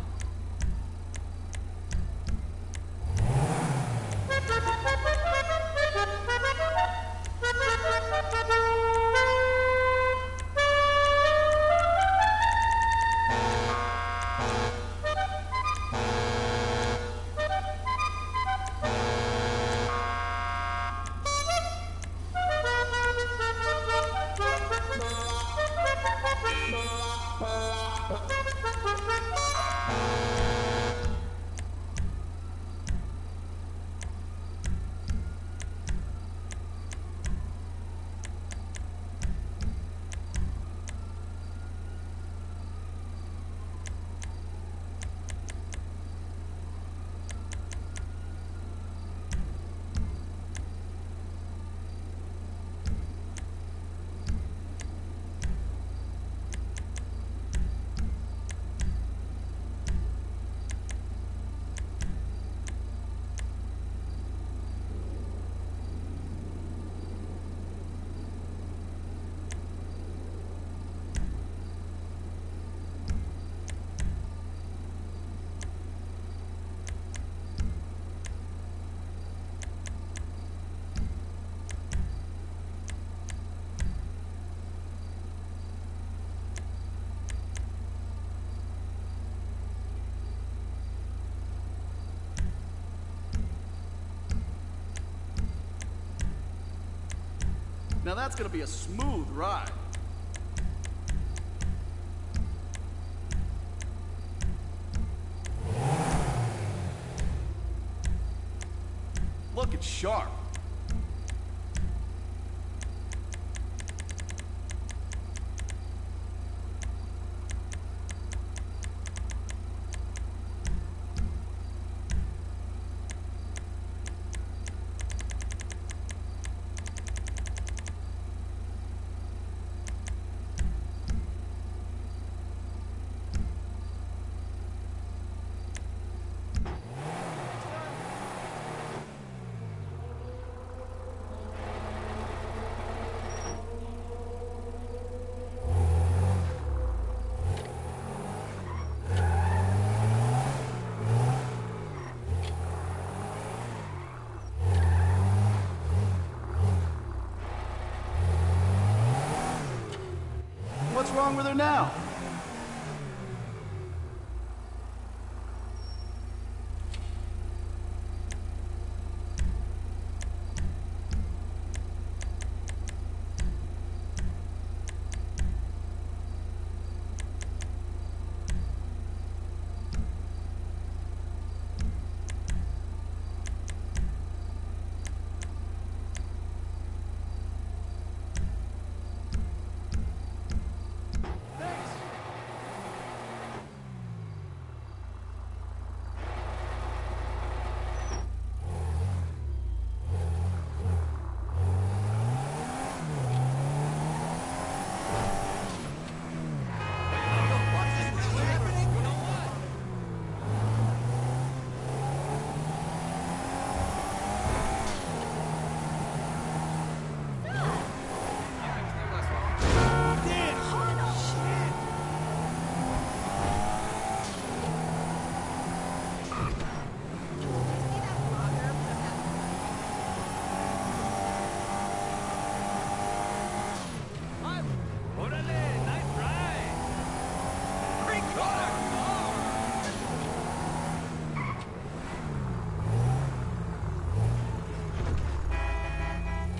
Speaker 2: That's gonna be a smooth ride. Look, it's sharp. What's wrong with her now?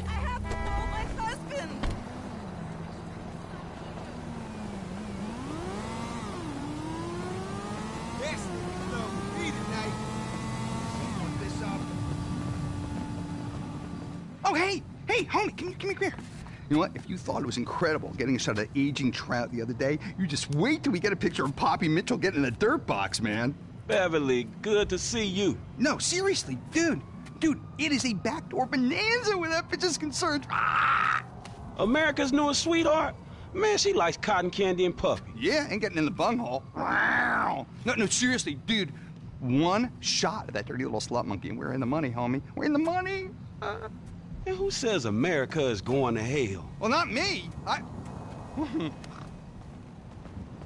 Speaker 8: I have to call my husband.
Speaker 23: Yes, so me tonight. Someone this up.
Speaker 12: Oh, hey, hey, homie, come, come here, come here. You know what? If you thought it was incredible getting a shot of aging trout the other day, you just wait till we get a picture of Poppy Mitchell getting in a dirt box, man.
Speaker 5: Beverly, good to see you.
Speaker 12: No, seriously, dude. Dude, it is a backdoor bonanza where that bitch is concerned. Ah!
Speaker 5: America's newest sweetheart? Man, she likes cotton candy and puppy.
Speaker 12: Yeah, and getting in the bunghole. Wow. No, no, seriously, dude. One shot of that dirty little slut monkey, and we're in the money, homie. We're in the money. Uh,
Speaker 5: And who says America is going to hell?
Speaker 12: well, not me. I.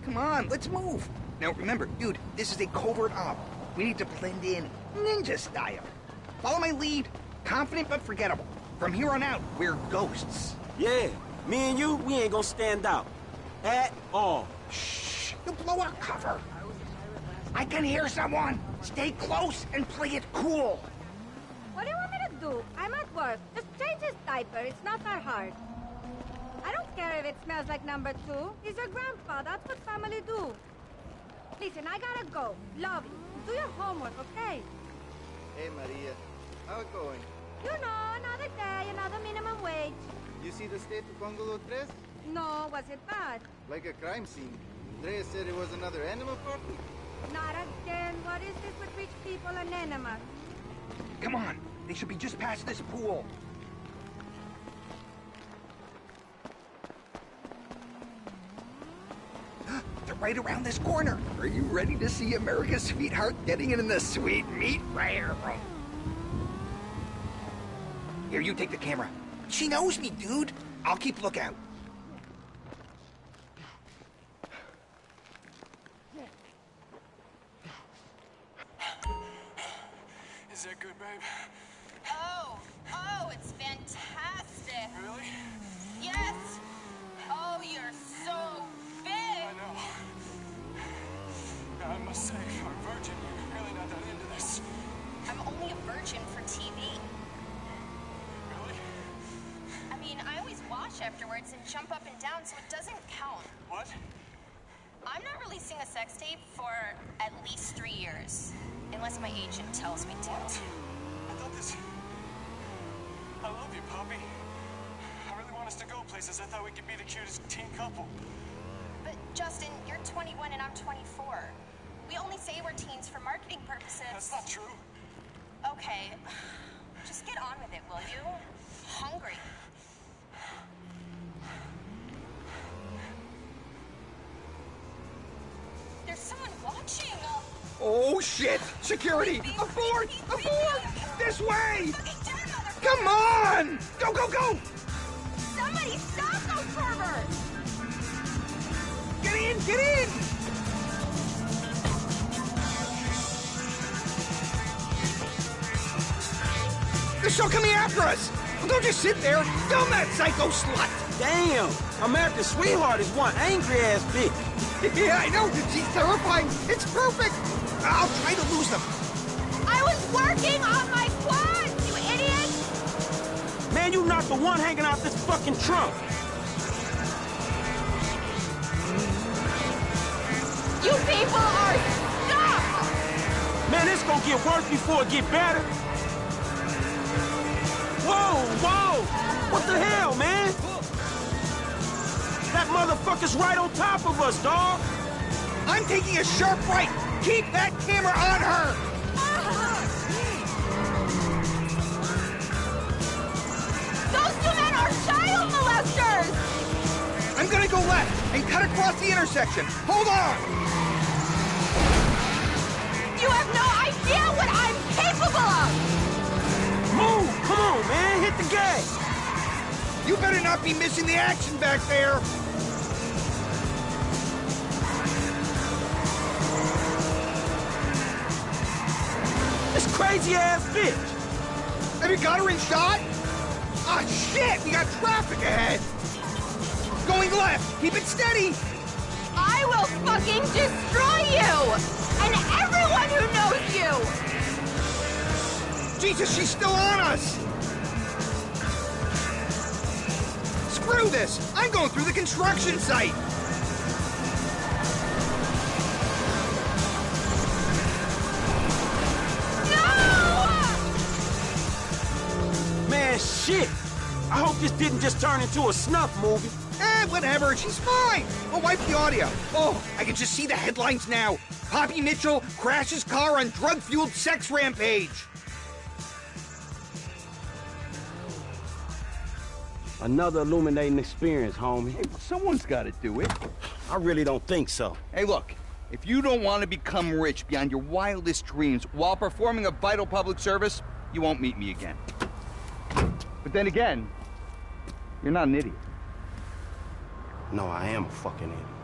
Speaker 12: Come on, let's move. Now remember, dude, this is a covert op. We need to blend in ninja style. Follow my lead. Confident but forgettable. From here on out, we're ghosts.
Speaker 24: Yeah, me and you, we ain't gonna stand out. At all.
Speaker 12: Shh, you blow our cover. I can hear someone. Stay close and play it cool.
Speaker 25: What do you want me to do? I'm at work. Just change his diaper. It's not that hard. I don't care if it smells like number two. He's your grandpa. That's what family do. Listen, I gotta go. Love you. Do your homework, okay?
Speaker 26: Hey, Maria. How it going?
Speaker 25: You know, another day, another minimum wage.
Speaker 26: You see the state of Bungalow 3?
Speaker 25: No, was it bad?
Speaker 26: Like a crime scene. Andrea said it was another animal party.
Speaker 25: Not again. What is this with rich people and animals?
Speaker 12: Come on, they should be just past this pool. They're right around this corner. Are you ready to see America's sweetheart getting it in the sweet meat rare? Here, you take the camera. She knows me, dude. I'll keep lookout.
Speaker 27: Is that good, babe?
Speaker 28: Oh, oh, it's fantastic.
Speaker 27: Really?
Speaker 28: Yes. Oh, you're so big.
Speaker 27: I know. I must say, for a virgin, you're really not that into this.
Speaker 28: I'm only a virgin for TV.
Speaker 27: Really?
Speaker 28: I mean, I always watch dance and jump up and down, so it doesn't count.
Speaker 27: What?
Speaker 28: I'm not releasing a sex tape for at least three years. Unless my agent tells me to.
Speaker 27: I thought this. I love you, Poppy. I really want us to go places. I thought we could be the cutest teen couple.
Speaker 28: But Justin, you're 21 and I'm 24. We only say we're teens for marketing purposes.
Speaker 27: That's not true.
Speaker 28: Okay. Just get on with it, will you? Hungry. There's someone watching. Uh,
Speaker 12: Oh shit! Security! Abort! Abort! This way! Come on! Go, go, go!
Speaker 28: somebody stop those perverts!
Speaker 12: Get in! Get in! They're still coming after us! Well, don't just sit there! Film that psycho slut!
Speaker 5: Damn! America's sweetheart is one angry ass bitch.
Speaker 12: yeah, I know! She's terrifying! It's perfect! I'll try to lose them!
Speaker 8: I was working on my quads, you idiot!
Speaker 5: Man, you not the one hanging out this fucking trunk.
Speaker 8: You people are stuck!
Speaker 5: Man, it's gonna get worse before it get better. Whoa, whoa! What the hell, man? That motherfucker's right on top of us, dog.
Speaker 12: I'm taking a sharp right! Keep that camera on her!
Speaker 8: Uh-huh. Are child molesters!
Speaker 12: I'm gonna go left and cut across the intersection. Hold on!
Speaker 8: You have no idea what I'm capable of!
Speaker 5: Move! Come on, man! Hit the gas!
Speaker 12: You better not be missing the action back there!
Speaker 5: This crazy ass bitch!
Speaker 12: Have you got her in shot? Ah, shit! We got traffic ahead! Going left! Keep it steady!
Speaker 8: I will fucking destroy you! And everyone who knows you!
Speaker 12: Jesus, she's still on us! Screw this! I'm going through the construction site!
Speaker 5: Shit! I hope this didn't just turn into a snuff movie.
Speaker 12: Eh, whatever, she's fine! I'll wipe the audio. Oh, I can just see the headlines now. Poppy Mitchell crashes car on drug-fueled sex rampage.
Speaker 5: Another illuminating experience, homie.
Speaker 12: Hey, someone's got to do it.
Speaker 5: I really don't think so.
Speaker 12: Hey, look, if you don't want to become rich beyond your wildest dreams while performing a vital public service, you won't meet me again. But then again, you're not an idiot.
Speaker 5: No, I am a fucking idiot.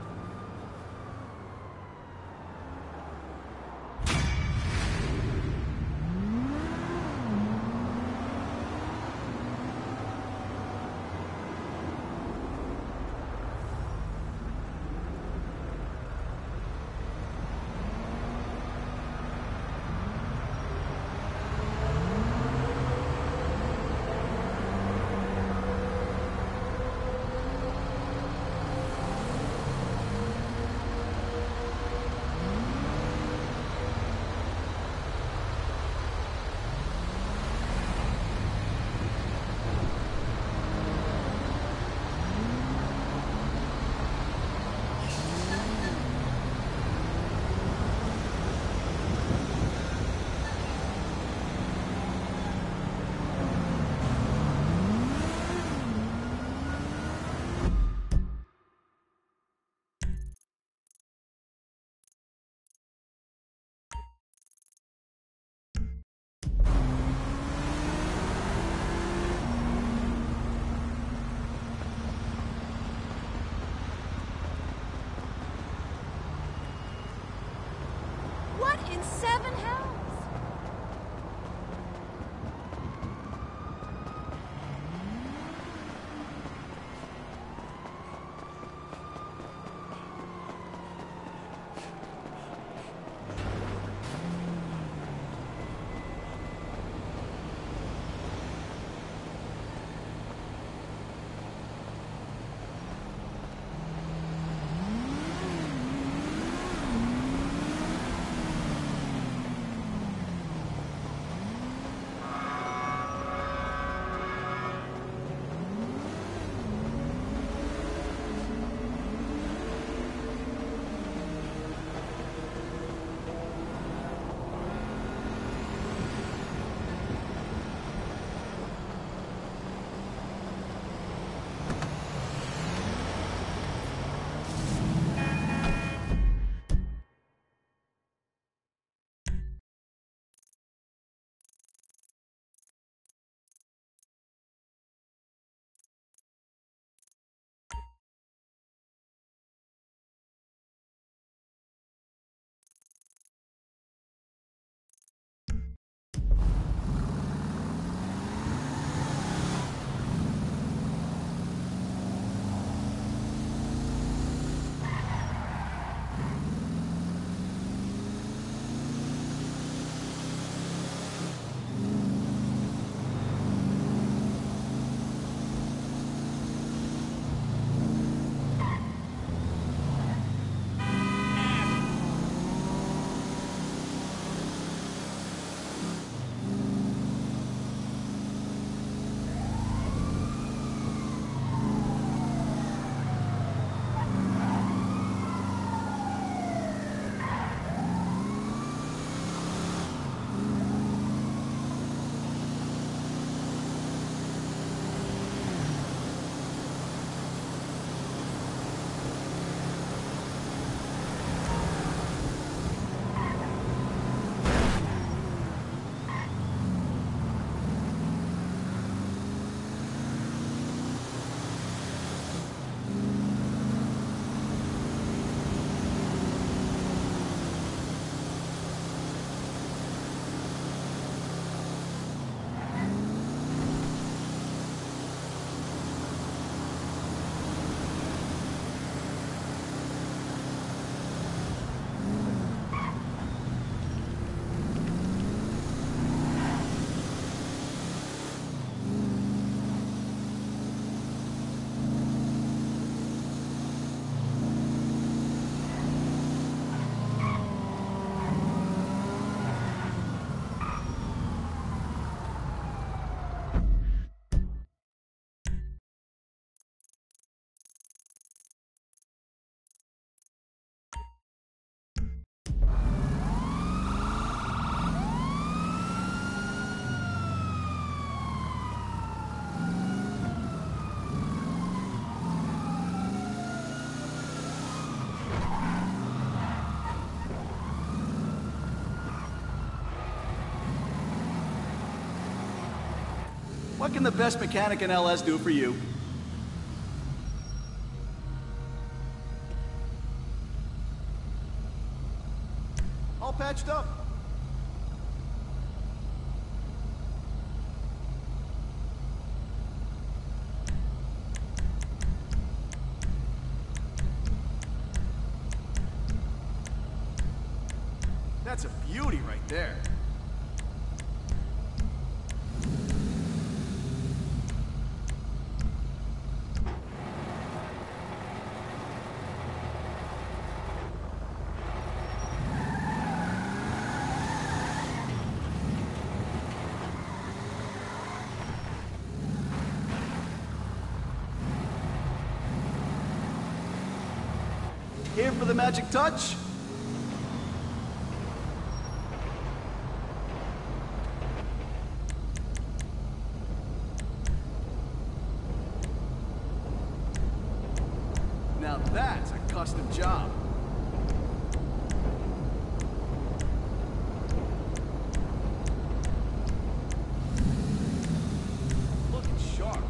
Speaker 7: Can the best mechanic in LS do for you? All patched up. That's a beauty right there. Here for the magic touch? Now that's a custom job. Looking sharp.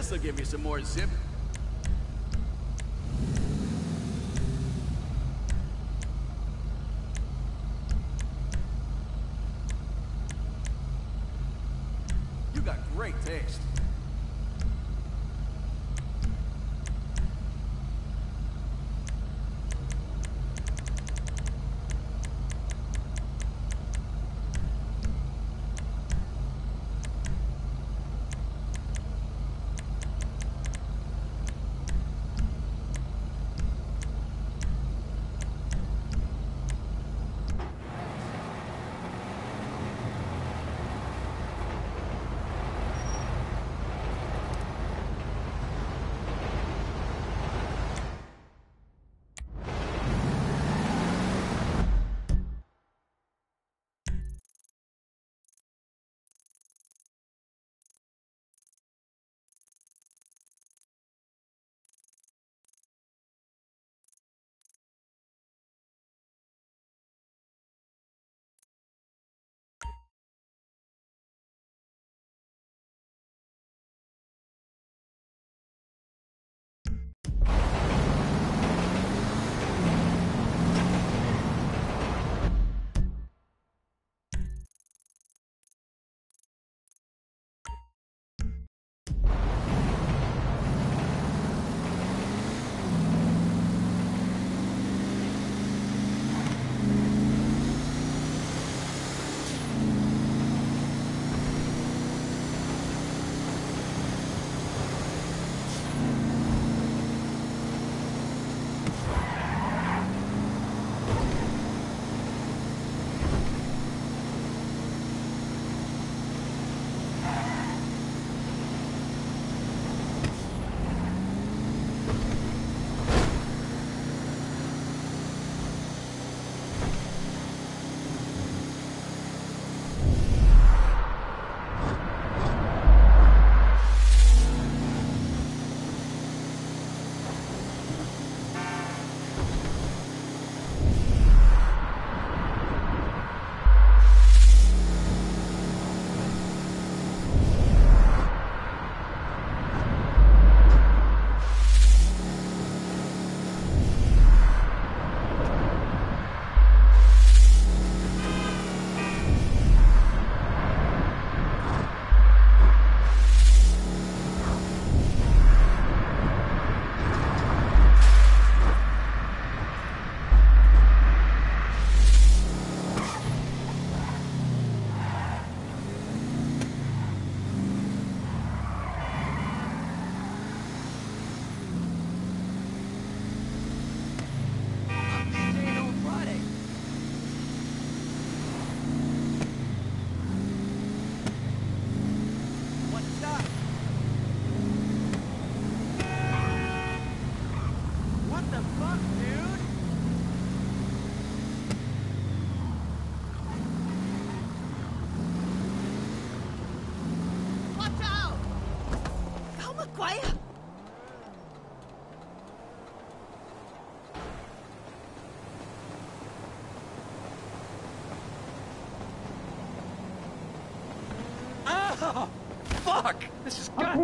Speaker 7: This'll give you some more zip. You got great taste.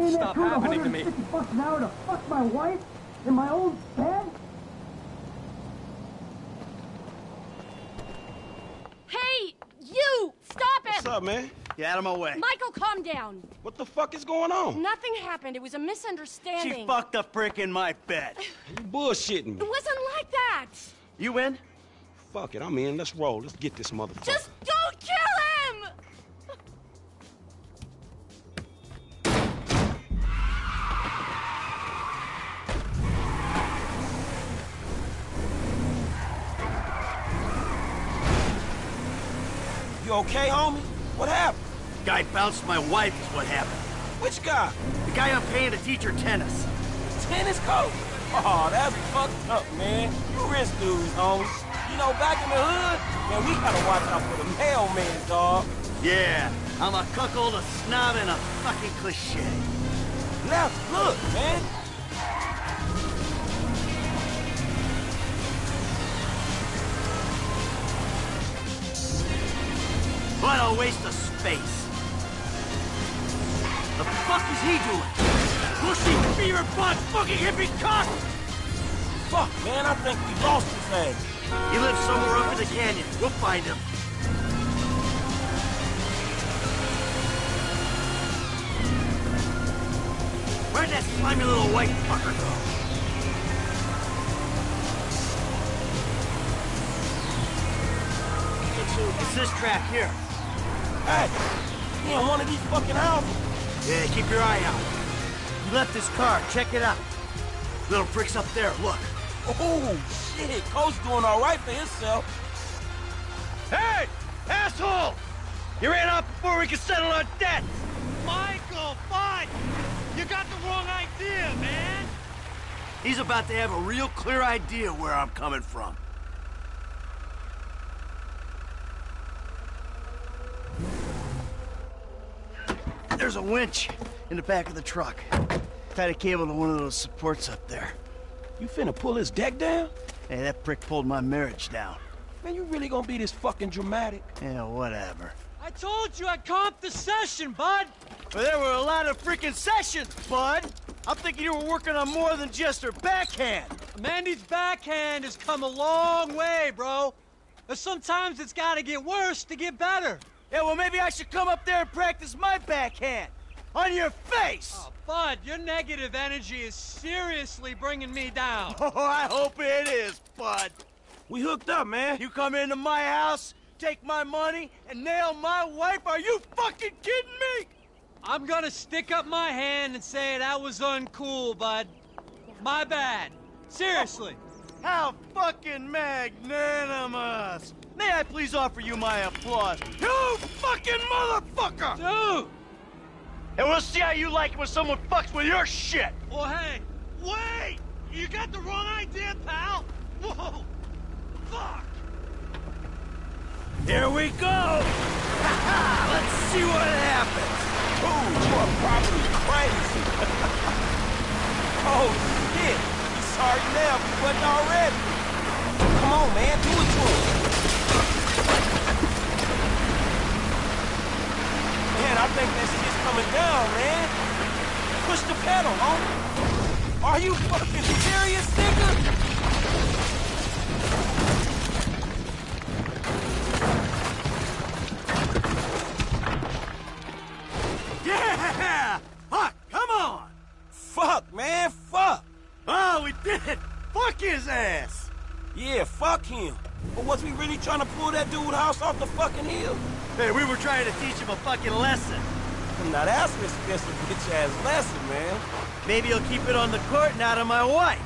Speaker 29: Paying
Speaker 14: to
Speaker 29: that
Speaker 14: stop
Speaker 29: dude
Speaker 14: happening to me.
Speaker 29: 150 bucks an hour to fuck my wife in my old bed?
Speaker 8: Hey, you! Stop it!
Speaker 13: What's up, man?
Speaker 7: Get out of my way.
Speaker 8: Michael, calm down.
Speaker 13: What the fuck is going on?
Speaker 8: Nothing happened. It was a misunderstanding.
Speaker 7: She fucked a prick in my bed.
Speaker 13: You bullshitting me.
Speaker 8: It wasn't like that.
Speaker 7: You in?
Speaker 13: Fuck it, I'm in. Let's roll. Let's get this motherfucker.
Speaker 8: Just don't
Speaker 5: okay, homie? What happened?
Speaker 7: Guy bounced my wife is what happened.
Speaker 5: Which guy?
Speaker 7: The guy I'm paying to teach her tennis.
Speaker 5: Tennis coach? Oh, that's fucked up, man. You rich dudes, homie. You know, back in the hood, man, we gotta watch out for the mailman, dog.
Speaker 7: Yeah, I'm a cuckold, a snob, and a fucking cliche.
Speaker 5: Left, look, man.
Speaker 7: What a waste of space. The fuck is he doing? Pussy, beaver butt, fucking hippie cock!
Speaker 5: Fuck, man, I think we lost his ass.
Speaker 7: He lives somewhere up in the canyon. We'll find him. Where'd that slimy little white fucker go? It's this track here.
Speaker 5: Hey, he in one of these fucking houses.
Speaker 7: Yeah, keep your eye out. He left his car. Check it out. Little prick's up there. Look.
Speaker 5: Oh, shit. Coach doing all right for himself.
Speaker 11: Hey! Asshole! You ran off before we could settle our debts!
Speaker 29: Michael, fine! You got the wrong idea, man!
Speaker 7: He's about to have a real clear idea where I'm coming from. There's a winch in the back of the truck. Tied a cable to one of those supports up there.
Speaker 5: You finna pull his deck down?
Speaker 7: Hey, that prick pulled my marriage down.
Speaker 5: Man, you really gonna be this fucking dramatic?
Speaker 7: Yeah, whatever.
Speaker 29: I told you I'd comp the session, bud!
Speaker 7: But there were a lot of freaking sessions, bud! I'm thinking you were working on more than just her backhand!
Speaker 29: Mandy's backhand has come a long way, bro. But sometimes it's gotta get worse to get better.
Speaker 7: Yeah, well, maybe I should come up there and practice my backhand! On your face!
Speaker 29: Oh, Bud, your negative energy is seriously bringing me down.
Speaker 7: Oh, I hope it is, bud.
Speaker 5: We hooked up, man.
Speaker 7: You come into my house, take my money, and nail my wife? Are you fucking kidding me?
Speaker 29: I'm gonna stick up my hand and say that was uncool, bud. My bad. Seriously.
Speaker 7: How fucking magnanimous! May I please offer you my applause? You fucking motherfucker!
Speaker 29: Dude!
Speaker 7: And we'll see how you like it when someone fucks with your shit!
Speaker 29: Well, hey, wait! You got the wrong idea, pal! Whoa! Fuck!
Speaker 7: Here we go! Let's see what happens!
Speaker 5: Ooh, you are probably crazy. oh, shit. He's sorry now if he wasn't already. Come on, man. Do it to him. Man, I think that shit's coming down, man. Push the pedal, homie. Are you fucking serious, nigga?
Speaker 7: Yeah! Fuck, come on!
Speaker 5: Fuck, man, fuck.
Speaker 7: Oh, we did it! Fuck his ass!
Speaker 5: Yeah, fuck him. But was we really trying to pull that dude house off the fucking hill?
Speaker 7: Hey, we were trying to teach him a fucking lesson.
Speaker 5: Now that's an expensive bitch ass lesson, man.
Speaker 7: Maybe he'll keep it on the court and out of my wife.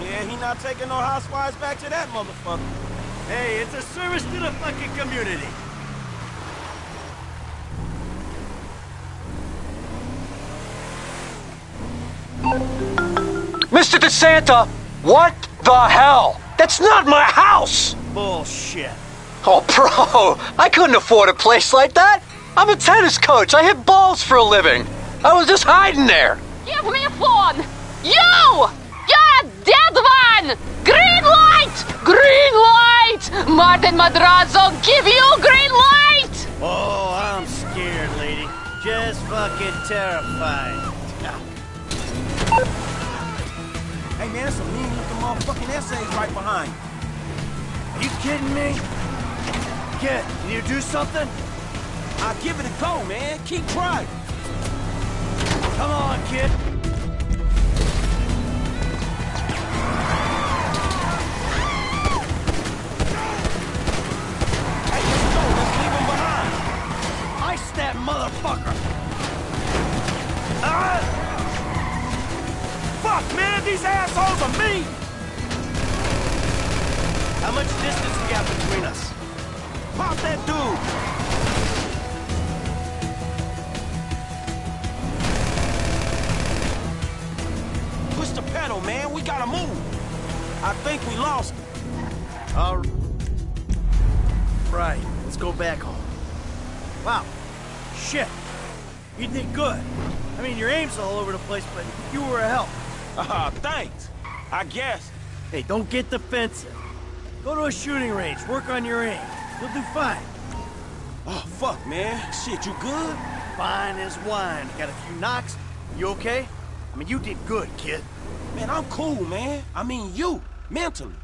Speaker 5: Yeah, he not taking no housewives back to that motherfucker.
Speaker 7: Hey, it's a service to the fucking community.
Speaker 11: Mr. DeSanta, what the hell? That's not my house!
Speaker 7: Bullshit.
Speaker 11: Oh, bro, I couldn't afford a place like that. I'm a tennis coach. I hit balls for a living. I was just hiding there.
Speaker 8: Give me a phone! You! You're a dead one! Green light! Green light! Martin Madrazo, give you green light!
Speaker 7: Oh, I'm scared, lady. Just fucking terrified.
Speaker 5: Hey, man, that's a mean looking motherfucking essays right behind you.
Speaker 7: Are you kidding me? Kid, can you do something?
Speaker 5: I'll give it a go, man. Keep trying.
Speaker 7: Come on, kid.
Speaker 5: Hey, let's go. Let's leave him behind.
Speaker 7: Ice that motherfucker! Ah! Fuck, man, these assholes are me! How much distance we got between us?
Speaker 5: Pop that dude. Push the pedal, man. We gotta move. I think we lost him.
Speaker 7: All right, let's go back home. Wow, shit. You did good. I mean, your aim's all over the place, but you were a help.
Speaker 5: Ah, thanks. I guess.
Speaker 7: Hey, don't get defensive. Go to a shooting range, work on your aim. You'll do fine.
Speaker 5: Oh, fuck, man. Shit, you good?
Speaker 7: Fine as wine. Got a few knocks. You okay? I mean, you did good, kid.
Speaker 5: Man, I'm cool, man. I mean, you, mentally.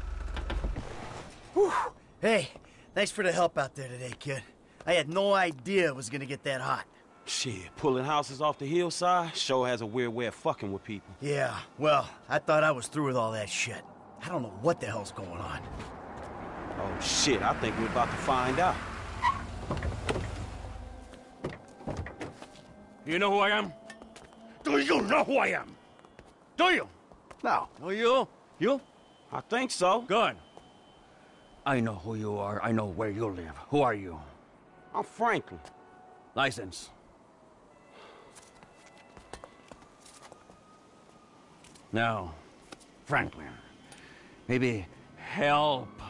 Speaker 7: Whew. Hey, thanks for the help out there today, kid. I had no idea it was gonna get that hot.
Speaker 5: Shit, pulling houses off the hillside sure has a weird way of fucking with people.
Speaker 7: Yeah, well, I thought I was through with all that shit. I don't know what the hell's going on.
Speaker 5: Oh, shit, I think we're about to find out.
Speaker 30: Do you know who I am? Do you know who I am? Do you?
Speaker 7: No. Oh, you? You?
Speaker 5: I think so.
Speaker 30: Good. I know who you are. I know where you live. Who are you?
Speaker 5: I'm Franklin.
Speaker 30: License. Now, Franklin, maybe help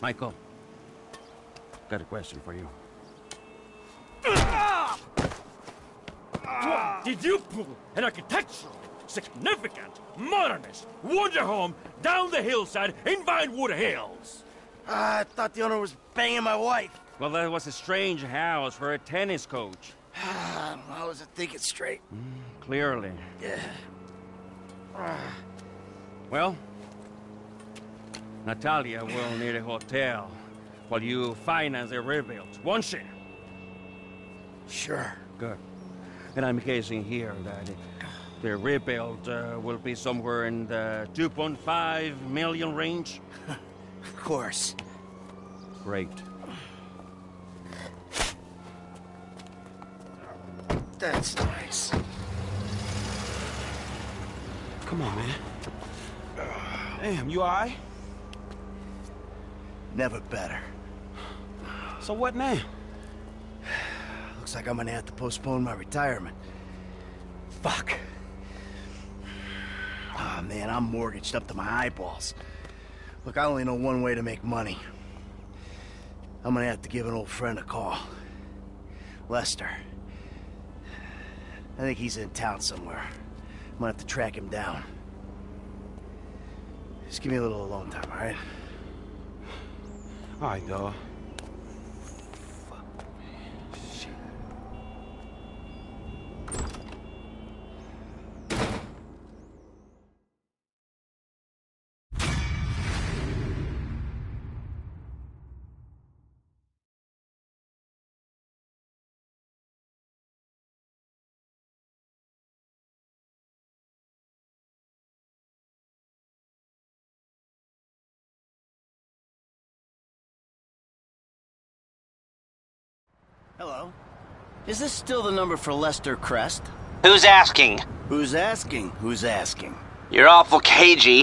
Speaker 30: Michael, got a question for you. Did you pull an architectural, significant, modernist wonder home down the hillside in Vinewood Hills?
Speaker 7: Ah, I thought the owner was banging my wife.
Speaker 30: Well, that was a strange house for a tennis coach.
Speaker 7: I wasn't thinking straight.
Speaker 30: Clearly.
Speaker 7: Yeah.
Speaker 30: Well, Natalia will need a hotel while you finance the rebuild, won't she?
Speaker 7: Sure.
Speaker 30: Good. And I'm guessing here that the rebuild uh, will be somewhere in the 2.5 million range?
Speaker 7: Of course.
Speaker 30: Great.
Speaker 7: That's nice.
Speaker 5: Come on, man. Damn, you alright?
Speaker 7: Never better.
Speaker 5: So what now?
Speaker 7: Looks like I'm gonna have to postpone my retirement. Fuck. Oh man, I'm mortgaged up to my eyeballs. Look, I only know one way to make money. I'm gonna have to give an old friend a call. Lester. I think he's in town somewhere. I'm gonna have to track him down. Just give me a little alone time, alright?
Speaker 5: All right,
Speaker 7: Hello. Is this still the number for Lester Crest?
Speaker 31: Who's asking?
Speaker 7: Who's asking? Who's asking?
Speaker 31: You're awful cagey.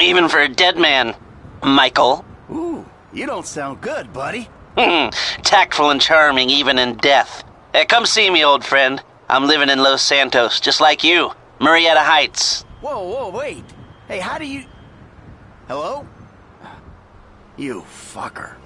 Speaker 31: Even for a dead man, Michael.
Speaker 7: Ooh, you don't sound good, buddy.
Speaker 31: Tactful and charming even in death. Eh, come see me, old friend. I'm living in Los Santos, just like you. Murrieta Heights.
Speaker 7: Whoa, whoa, wait. Hey, how do you... Hello? You fucker.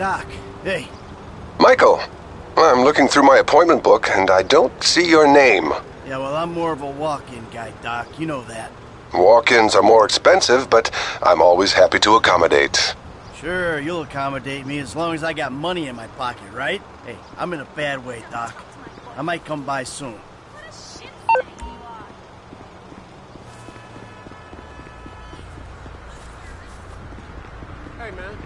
Speaker 7: Doc, hey.
Speaker 32: Michael, I'm looking through my appointment book and I don't see your name.
Speaker 7: Yeah, well, I'm more of a walk-in guy, Doc. You know that.
Speaker 32: Walk ins are more expensive, but I'm always happy to accommodate.
Speaker 7: Sure, you'll accommodate me as long as I got money in my pocket, right? Hey, I'm in a bad way, Doc. I might come by soon.
Speaker 2: Hey, man.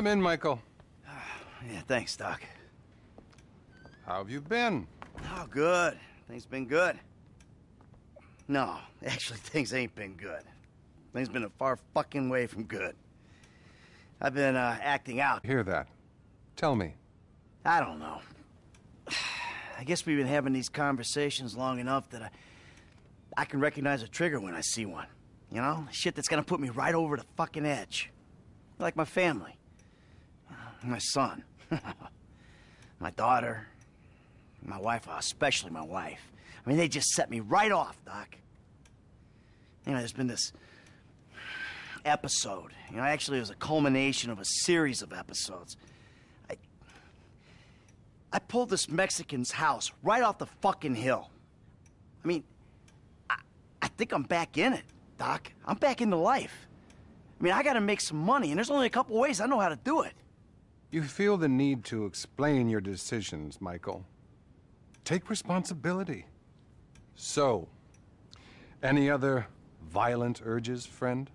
Speaker 33: Come in, Michael.
Speaker 7: Yeah, thanks, Doc.
Speaker 33: How have you been?
Speaker 7: Oh, good. Things been good. No, actually, things ain't been good. Things been a far fucking way from good. I've been uh, acting out.
Speaker 33: Hear that. Tell me.
Speaker 7: I don't know. I guess we've been having these conversations long enough that I, I can recognize a trigger when I see one. You know, shit that's gonna put me right over the fucking edge. Like my family, my son, my daughter, my wife, uh, especially my wife. I mean, they just set me right off, Doc. You know, there's been this episode. You know, actually, it was a culmination of a series of episodes. I, I pulled this Mexican's house right off the fucking hill. I mean, I, I think I'm back in it, Doc. I'm back into life. I mean, I gotta make some money, and there's only a couple ways I know how to do it.
Speaker 33: You feel the need to explain your decisions, Michael. Take responsibility. So, any other violent urges, friend?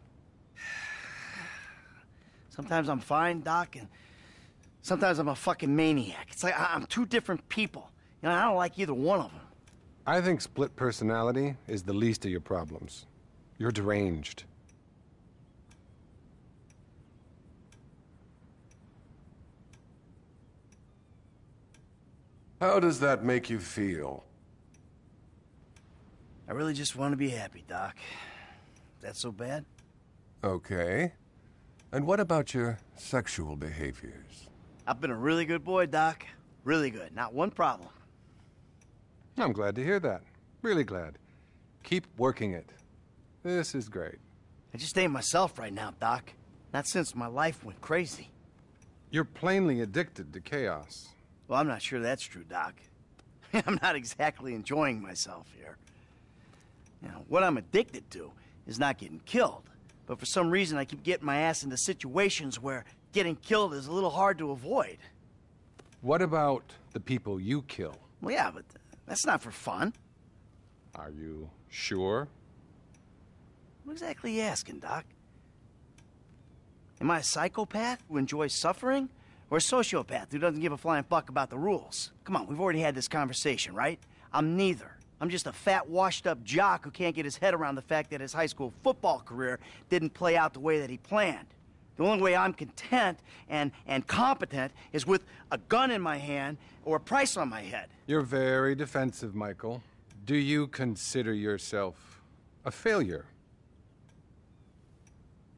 Speaker 7: Sometimes I'm fine, Doc, and sometimes I'm a fucking maniac. It's like I'm two different people. You know, I don't like either one of them.
Speaker 33: I think split personality is the least of your problems. You're deranged.
Speaker 32: How does that make you feel?
Speaker 7: I really just want to be happy, Doc. That's so bad?
Speaker 32: Okay. And what about your sexual behaviors?
Speaker 7: I've been a really good boy, Doc. Really good. Not one problem.
Speaker 33: I'm glad to hear that. Really glad. Keep working it. This is great.
Speaker 7: I just ain't myself right now, Doc. Not since my life went crazy.
Speaker 33: You're plainly addicted to chaos.
Speaker 7: Well, I'm not sure that's true, Doc. I'm not exactly enjoying myself here. You know, what I'm addicted to is not getting killed. But for some reason, I keep getting my ass into situations where getting killed is a little hard to avoid.
Speaker 33: What about the people you kill?
Speaker 7: Well, yeah, but that's not for fun.
Speaker 33: Are you sure?
Speaker 7: What exactly are you asking, Doc? Am I a psychopath who enjoys suffering? Or a sociopath who doesn't give a flying fuck about the rules? Come on, we've already had this conversation, right? I'm neither. I'm just a fat, washed up jock who can't get his head around the fact that his high school football career didn't play out the way that he planned. The only way I'm content and, and competent is with a gun in my hand or a price on my head.
Speaker 33: You're very defensive, Michael. Do you consider yourself a failure?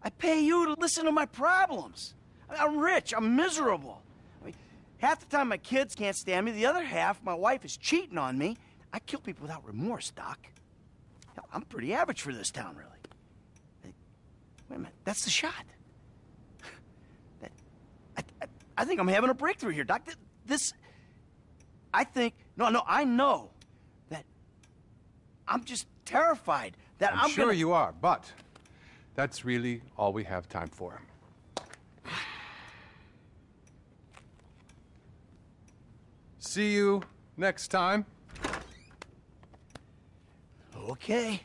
Speaker 7: I pay you to listen to my problems. I'm rich. I'm miserable. I mean, half the time my kids can't stand me. The other half, my wife is cheating on me. I kill people without remorse, Doc. Hell, I'm pretty average for this town, really. Wait a minute. That's the shot. That, I, I, I think I'm having a breakthrough here, Doc. Th- This. I think. No, no, I know that I'm just terrified that
Speaker 33: I'm,
Speaker 7: I'm,
Speaker 33: sure
Speaker 7: gonna...
Speaker 33: you are, but that's really all we have time for. See you next time.
Speaker 7: Okay.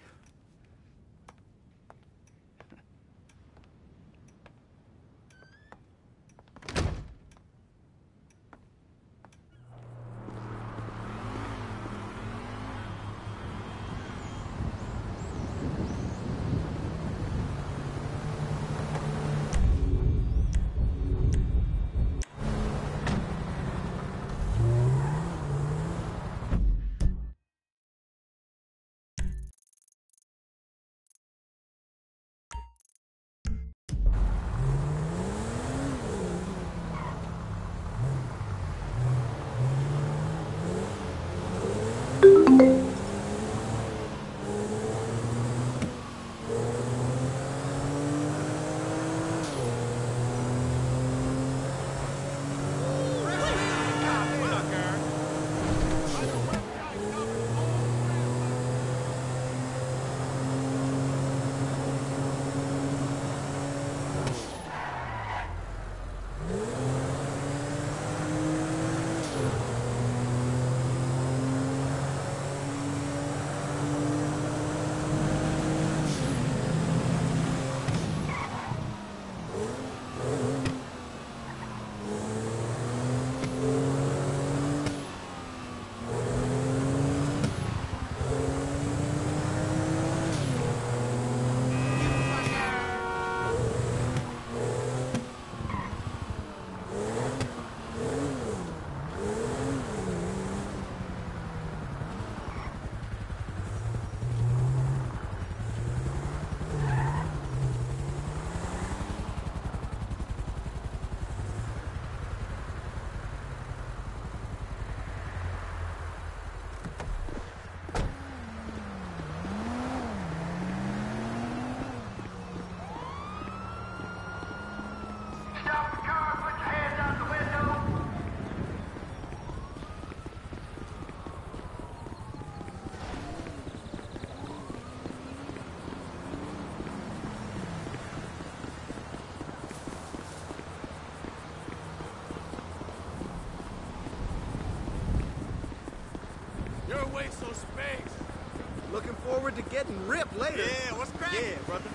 Speaker 26: Ripped later.
Speaker 2: Yeah, what's cracking?
Speaker 26: Yeah, brother.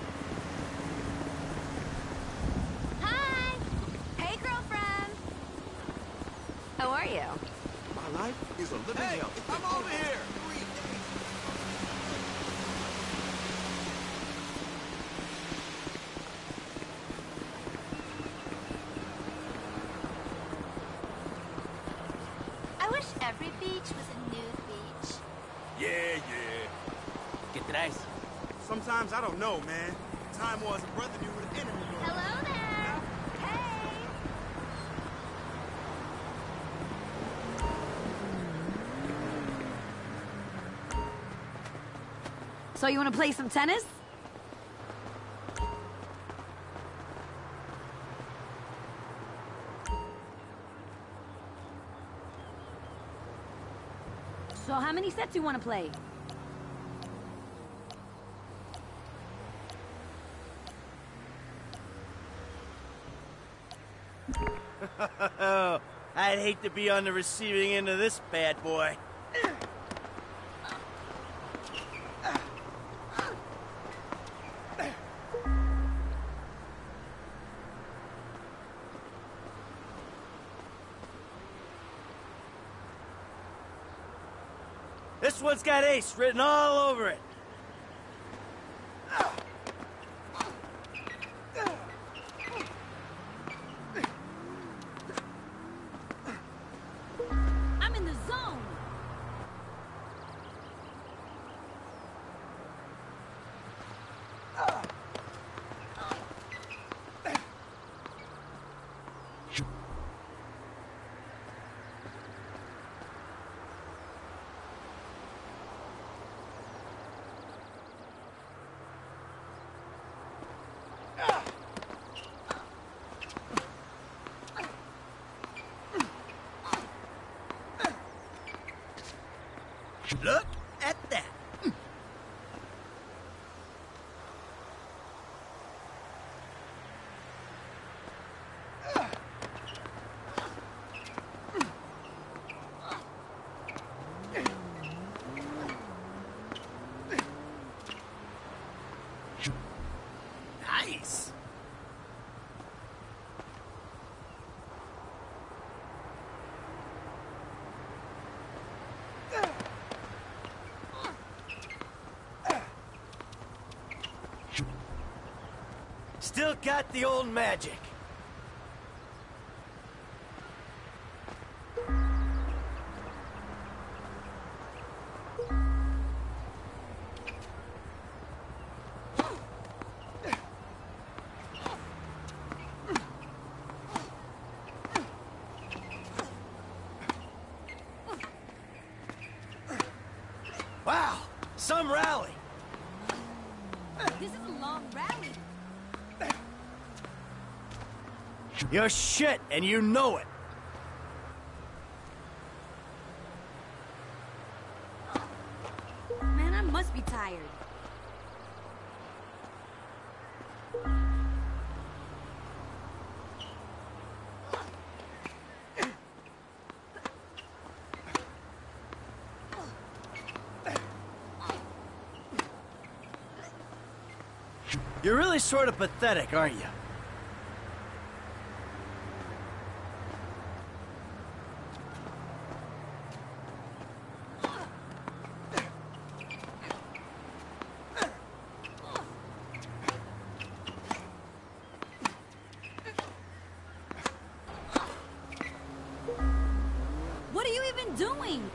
Speaker 34: Hi! Hey, girlfriend! How are you?
Speaker 2: My life is a living hey, hell. I'm over here.
Speaker 34: I wish every beach was a nude beach.
Speaker 2: Yeah, yeah.
Speaker 7: ¿Qué traes?
Speaker 14: Sometimes I don't know, man. Time was a brother knew what an enemy was.
Speaker 34: Hello there! Hey!
Speaker 35: So you want to play some tennis? So how many sets you want to play?
Speaker 7: Hate to be on the receiving end of this bad boy. This one's got ace written all over it. Look at that. Nice. Still got the old magic. You're shit, and you know it.
Speaker 35: Man, I must be tired.
Speaker 7: You're really sort of pathetic, aren't you?
Speaker 35: What are you even doing?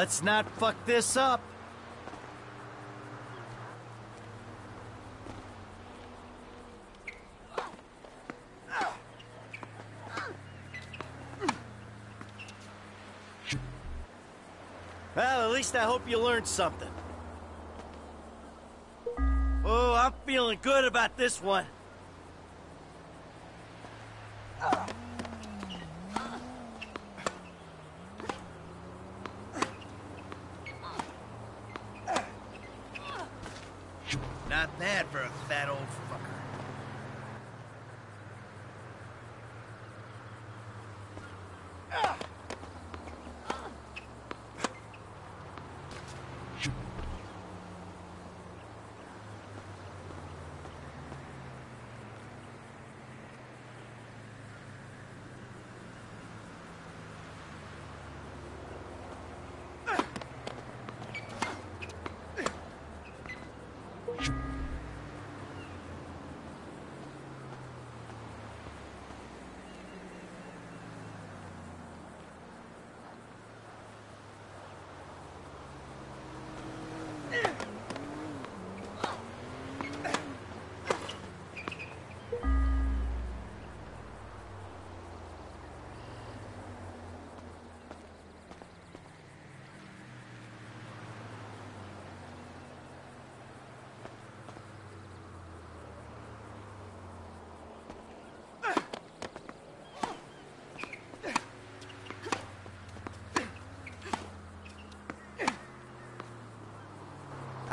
Speaker 7: Let's not fuck this up. Well, at least I hope you learned something. Oh, I'm feeling good about this one. Bad for a fat old fucker.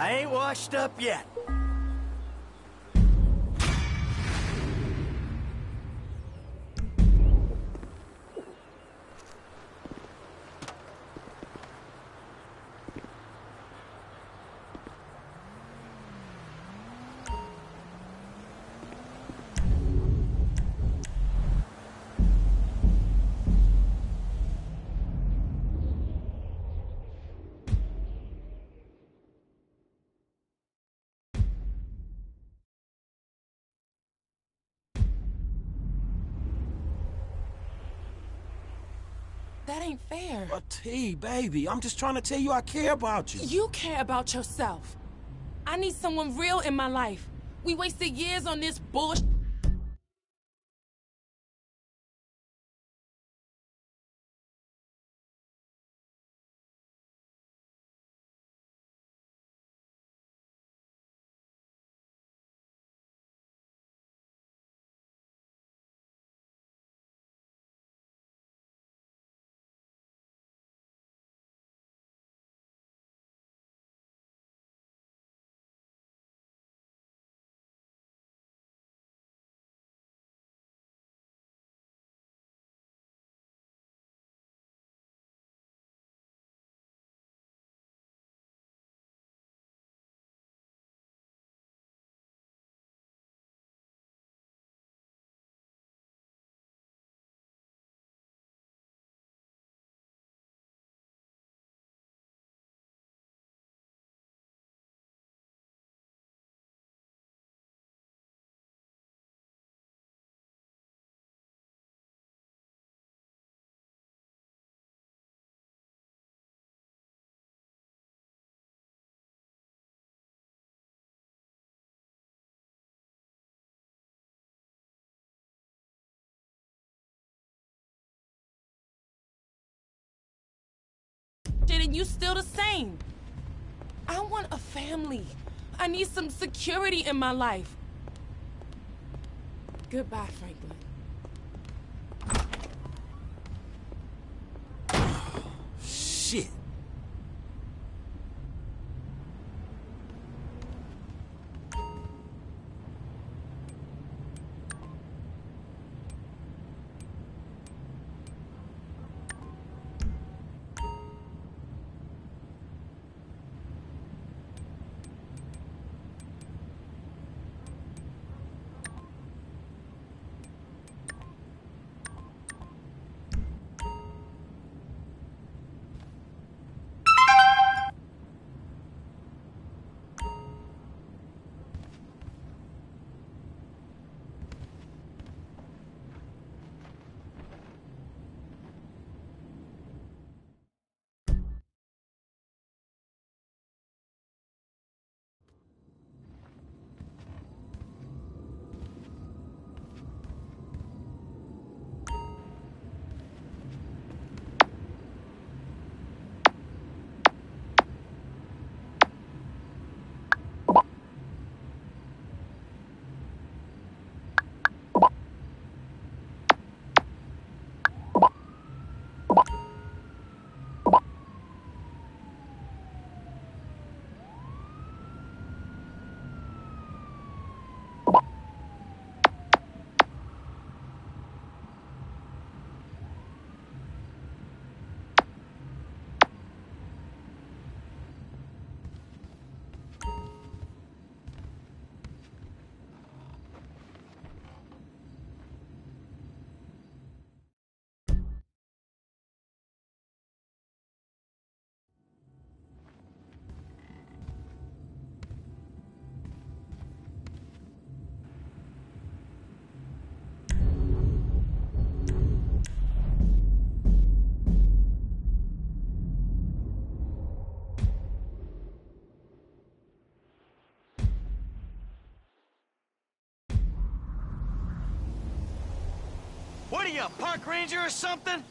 Speaker 7: I ain't washed up yet.
Speaker 5: But T, baby, I'm just trying to tell you I care about you.
Speaker 36: You care about yourself. I need someone real in my life. We wasted years on this bullshit. And you still the same. I want a family. I need some security in my life. Goodbye, Franklin.
Speaker 5: Shit.
Speaker 7: A park ranger or something?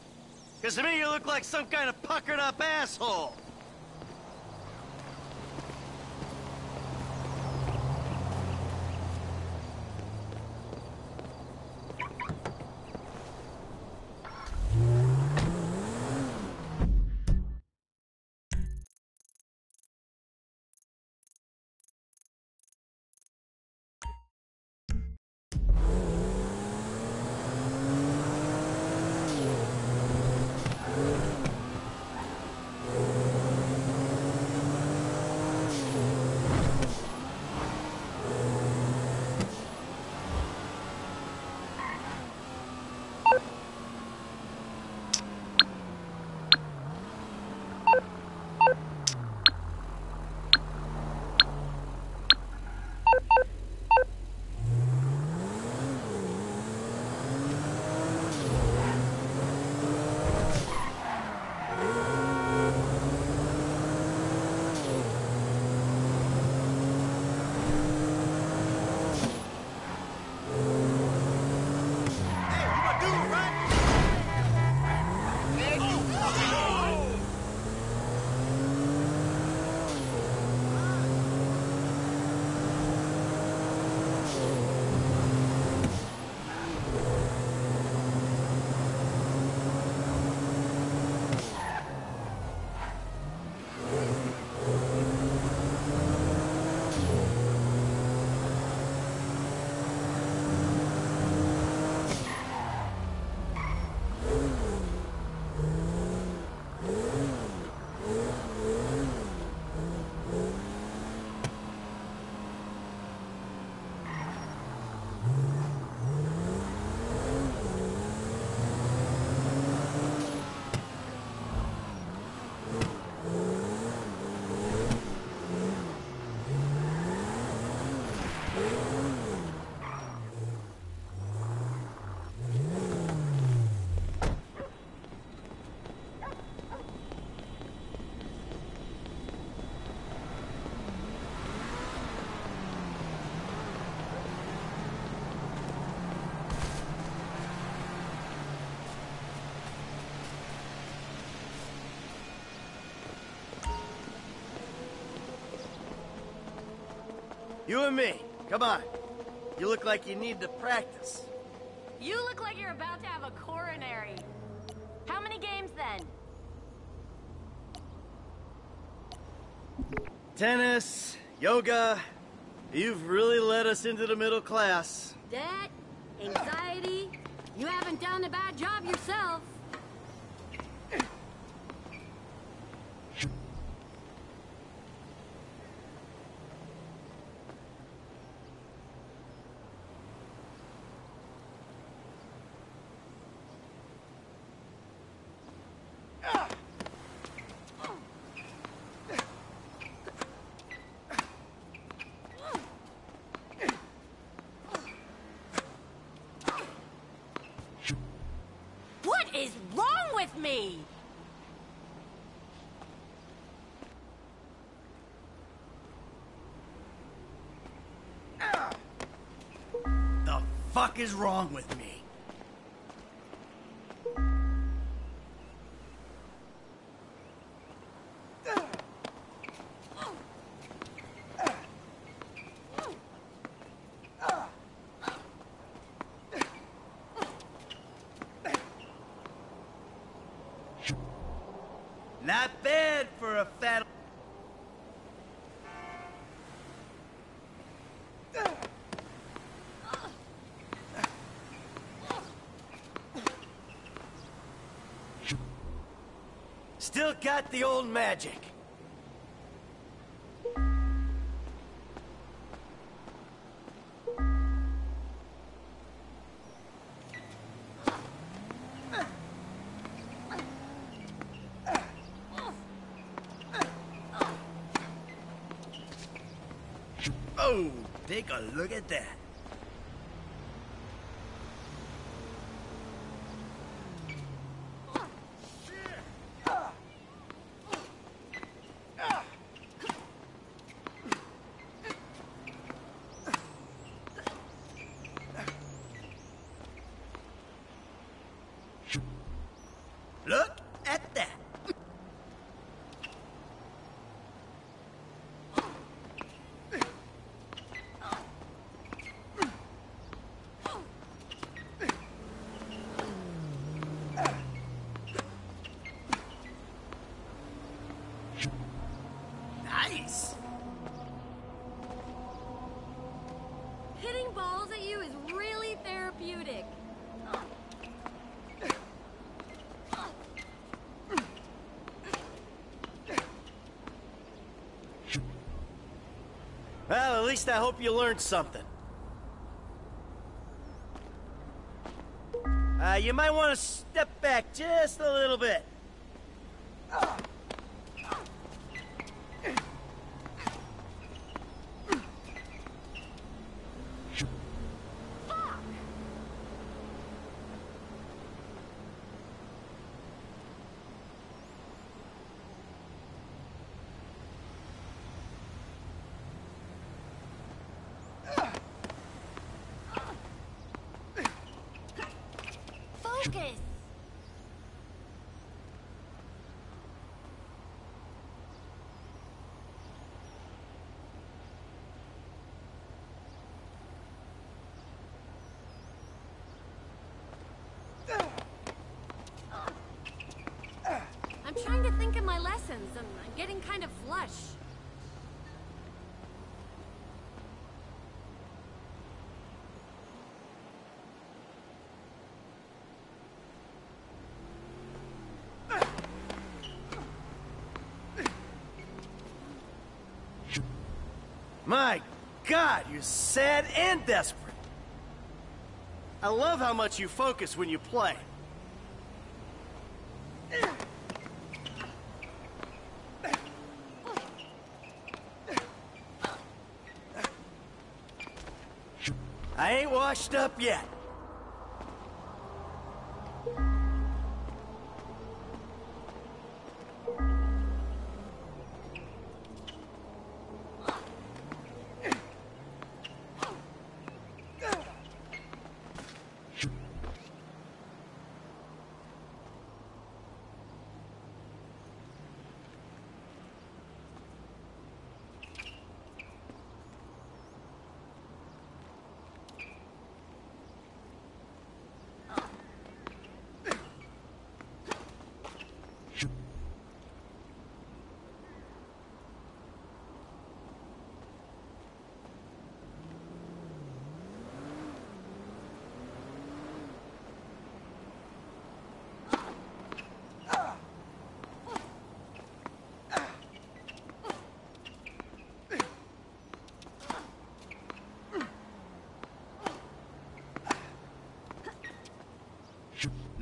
Speaker 7: Because to me you look like some kind of puckered up asshole. You and me. Come on. You look like you need to practice.
Speaker 34: You look like you're about to have a coronary. How many games then?
Speaker 7: Tennis, yoga. You've really led us into the middle class.
Speaker 37: Debt, anxiety. You haven't done a bad job yourself.
Speaker 34: What is wrong with me?
Speaker 7: The fuck is wrong with me? Not bad for a fat. Still got the old magic. Oh, take a look at that.
Speaker 11: Look at that. Nice.
Speaker 34: Hitting balls at you is really therapeutic.
Speaker 7: Well, at least I hope you learned something. Uh, you might want to step back just a little bit.
Speaker 34: Focus. I'm trying to think of my lessons. I'm I'm getting kind of flush.
Speaker 7: My God, you're sad and desperate. I love how much you focus when you play. I ain't washed up yet.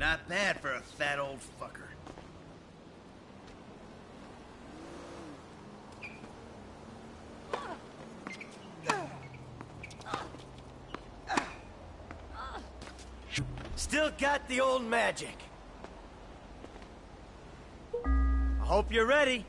Speaker 7: Not bad for a fat old fucker. Still got the old magic. I hope you're ready.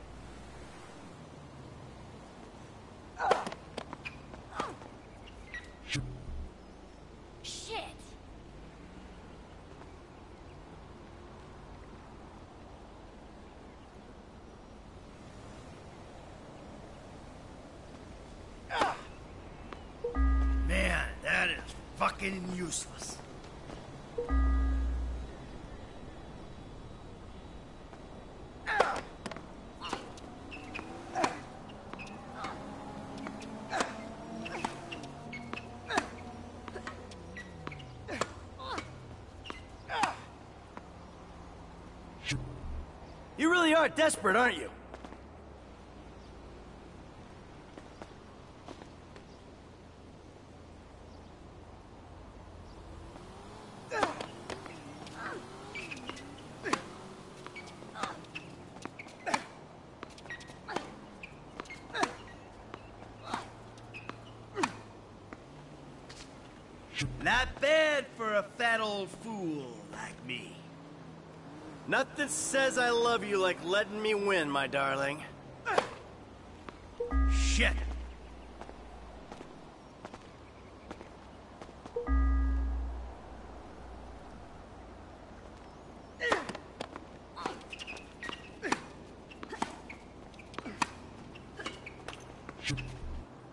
Speaker 7: Useless. You really are desperate, aren't you? Nothing says I love you like letting me win, my darling. Shit!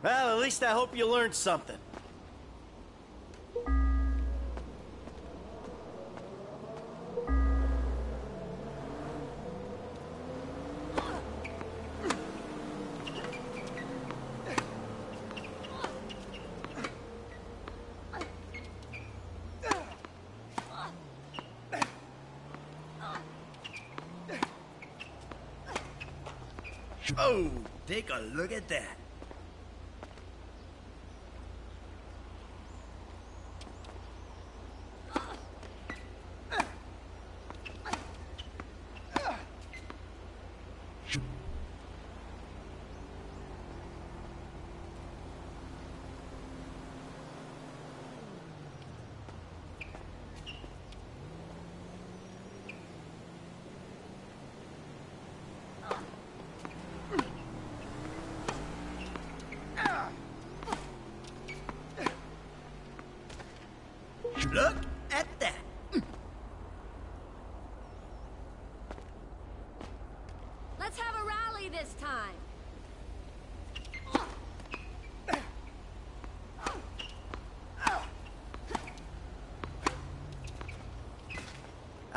Speaker 7: Well, at least I hope you learned something. Look at that. Look at that.
Speaker 34: Let's have a rally this time.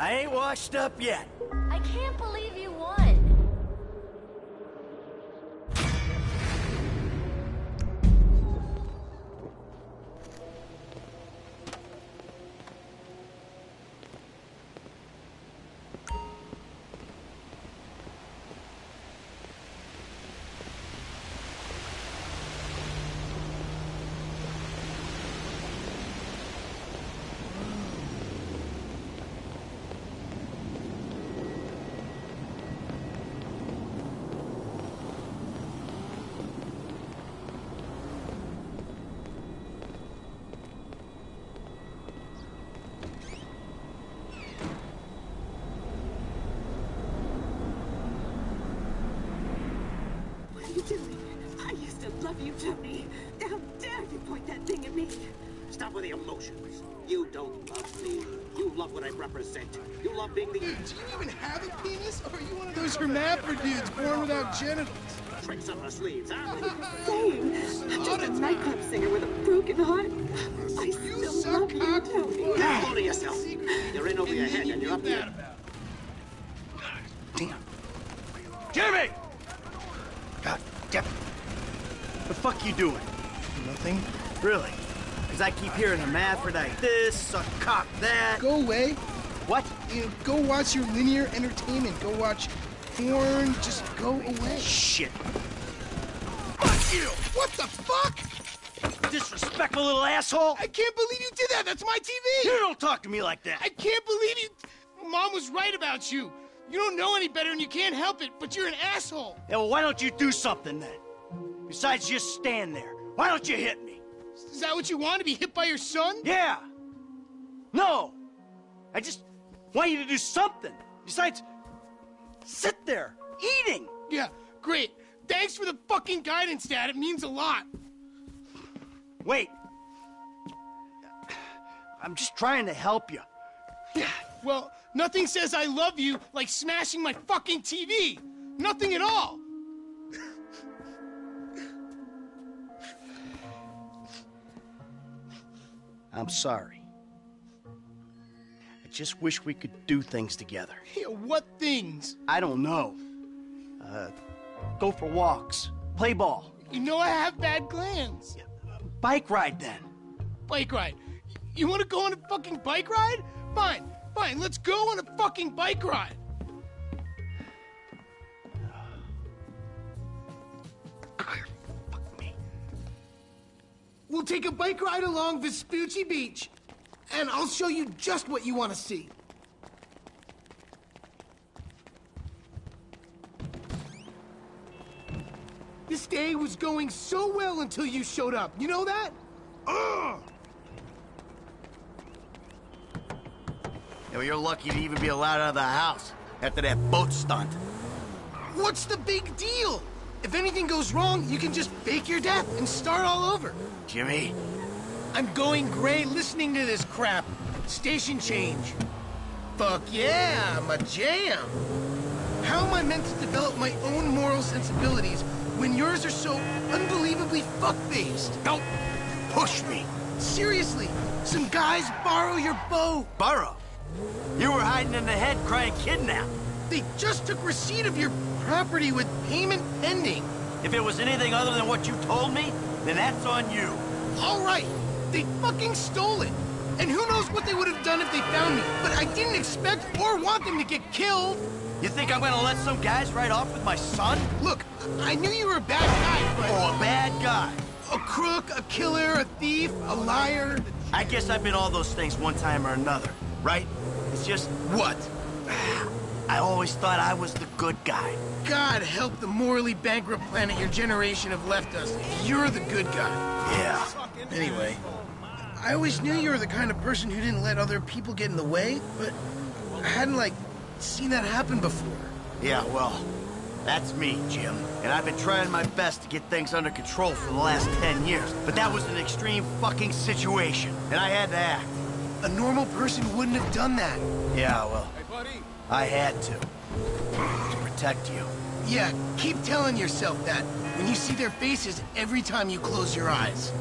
Speaker 7: I ain't washed up yet.
Speaker 34: I can't believe you won.
Speaker 38: Used to love you, Tony. How dare you point that thing at me?
Speaker 39: Stop with the emotions. You don't love me. You love what I represent. You love being the.
Speaker 11: Dude, do you even have a penis? Or are you one of those hermaphrodites born without genitals?
Speaker 39: Tricks up her sleeves, huh?
Speaker 38: Same. I'm just a nightclub singer with a broken heart. I still love you, Tony.
Speaker 39: Hold to yourself. You're in over your head and you're up here.
Speaker 7: Jimmy! God damn it. The fuck you doing?
Speaker 11: Nothing.
Speaker 7: Really? Because I keep hearing hermaphrodite this, suck cock that.
Speaker 11: Go away.
Speaker 7: What?
Speaker 11: You know, go watch your linear entertainment. Go watch porn. Just go away.
Speaker 7: Shit.
Speaker 11: Fuck you! What the fuck?
Speaker 7: Disrespectful little asshole!
Speaker 11: I can't believe you did that. That's my TV.
Speaker 7: You don't talk to me like that.
Speaker 11: I can't believe you. Mom was right about you. You don't know any better and you can't help it, but you're an asshole.
Speaker 7: Yeah, well, why don't you do something then? Besides just stand there. Why don't you hit me?
Speaker 11: Is that what you want to be hit by your son?
Speaker 7: Yeah. No. I just want you to do something. Besides, sit there eating.
Speaker 11: Yeah, great. Thanks for the fucking guidance, Dad. It means a lot.
Speaker 7: Wait. I'm just trying to help you.
Speaker 11: Yeah, well, nothing says I love you like smashing my fucking TV. Nothing at all.
Speaker 7: I'm sorry. I just wish we could do things together.
Speaker 11: Yeah, what things?
Speaker 7: I don't know. Uh, go for walks, play ball,
Speaker 11: You know I have bad glands.
Speaker 7: bike ride then.
Speaker 11: Bike ride. You want to go on a fucking bike ride? Fine, fine. Let's go on a fucking bike ride. We'll take a bike ride along Vespucci Beach, and I'll show you just what you want to see. This day was going so well until you showed up. You know that? Ugh!
Speaker 7: Yeah, well, you're lucky to even be allowed out of the house after that boat stunt.
Speaker 11: What's the big deal? If anything goes wrong, you can just fake your death and start all over.
Speaker 7: Jimmy,
Speaker 11: I'm going gray listening to this crap. Station change. Fuck yeah, I'm a jam. How am I meant to develop my own moral sensibilities when yours are so unbelievably fuck-based? Don't push me. Seriously, some guys borrow your boat.
Speaker 7: Borrow? You were hiding in the head crying kidnap.
Speaker 11: They just took receipt of your property with payment pending.
Speaker 7: If it was anything other than what you told me, then that's on you.
Speaker 11: All right, they fucking stole it. And who knows what they would have done if they found me. But I didn't expect or want them to get killed.
Speaker 7: You think I'm gonna let some guys ride off with my son?
Speaker 11: Look, I knew you were a bad guy, but...
Speaker 7: Oh, a bad guy.
Speaker 11: A crook, a killer, a thief, a liar.
Speaker 7: I guess I've been all those things one time or another, right? It's just...
Speaker 11: What?
Speaker 7: I always thought I was the good guy.
Speaker 11: God help the morally bankrupt planet your generation have left us. You're the good guy.
Speaker 7: Yeah.
Speaker 11: Anyway, I always knew you were the kind of person who didn't let other people get in the way, but I hadn't, like, seen that happen before.
Speaker 7: Yeah, well, that's me, Jim. And I've been trying my best to get things under control for the last 10 years. But that was an extreme fucking situation, and I had to act.
Speaker 11: A normal person wouldn't have done that.
Speaker 7: Yeah, well, I had to. To protect you.
Speaker 11: Yeah, keep telling yourself that when you see their faces every time you close your eyes.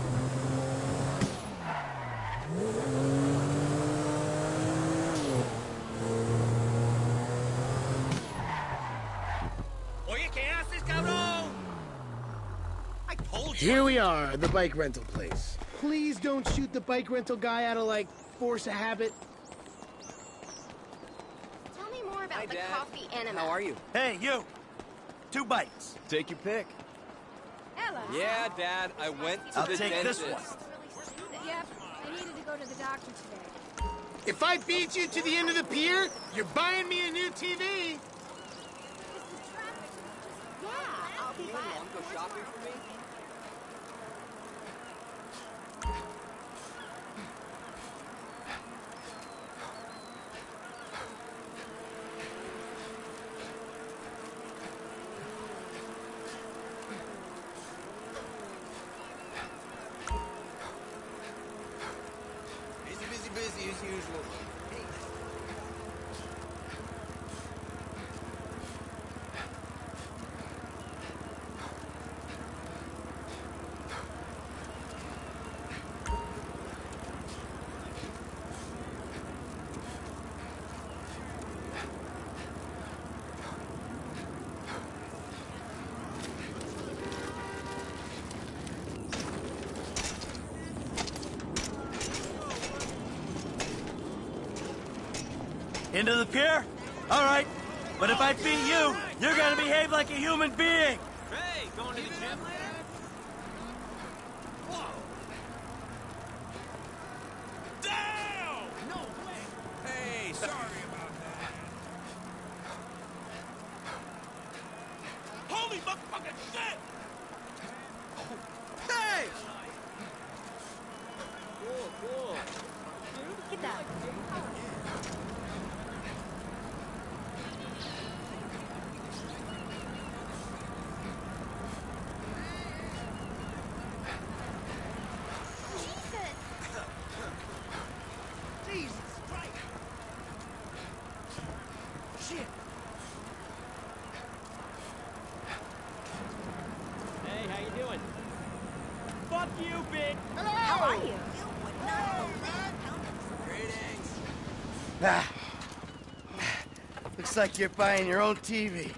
Speaker 14: Oye, ¿qué haces, cabrón? I told you.
Speaker 11: Here we are, the bike rental place. Please don't shoot the bike rental guy out of, like, force of habit.
Speaker 34: Tell me more about the coffee enema.
Speaker 2: How are you?
Speaker 7: Hey, you! Two bites.
Speaker 2: Take your pick.
Speaker 34: Ella.
Speaker 2: Yeah, Dad, I went to
Speaker 7: I'll
Speaker 2: the
Speaker 7: take this
Speaker 2: dentist.
Speaker 7: one.
Speaker 34: Yep, I needed to go to the doctor today.
Speaker 11: If I beat you to the end of the pier, you're buying me a new TV.
Speaker 34: Yeah, I'll be back.
Speaker 2: Want to go shopping for me?
Speaker 7: Into the pier? All right. But if I beat you, you're gonna behave like a human being.
Speaker 14: Hey, going to the gym later? Whoa. Down! No way! Hey, sorry about that. Holy motherfucking shit! Hey! Cool, cool.
Speaker 34: Get that.
Speaker 11: Jesus Christ! Shit!
Speaker 29: Hey, how you doing? Fuck you, bitch!
Speaker 34: How are you?
Speaker 7: Ah. Like you're buying your own TV.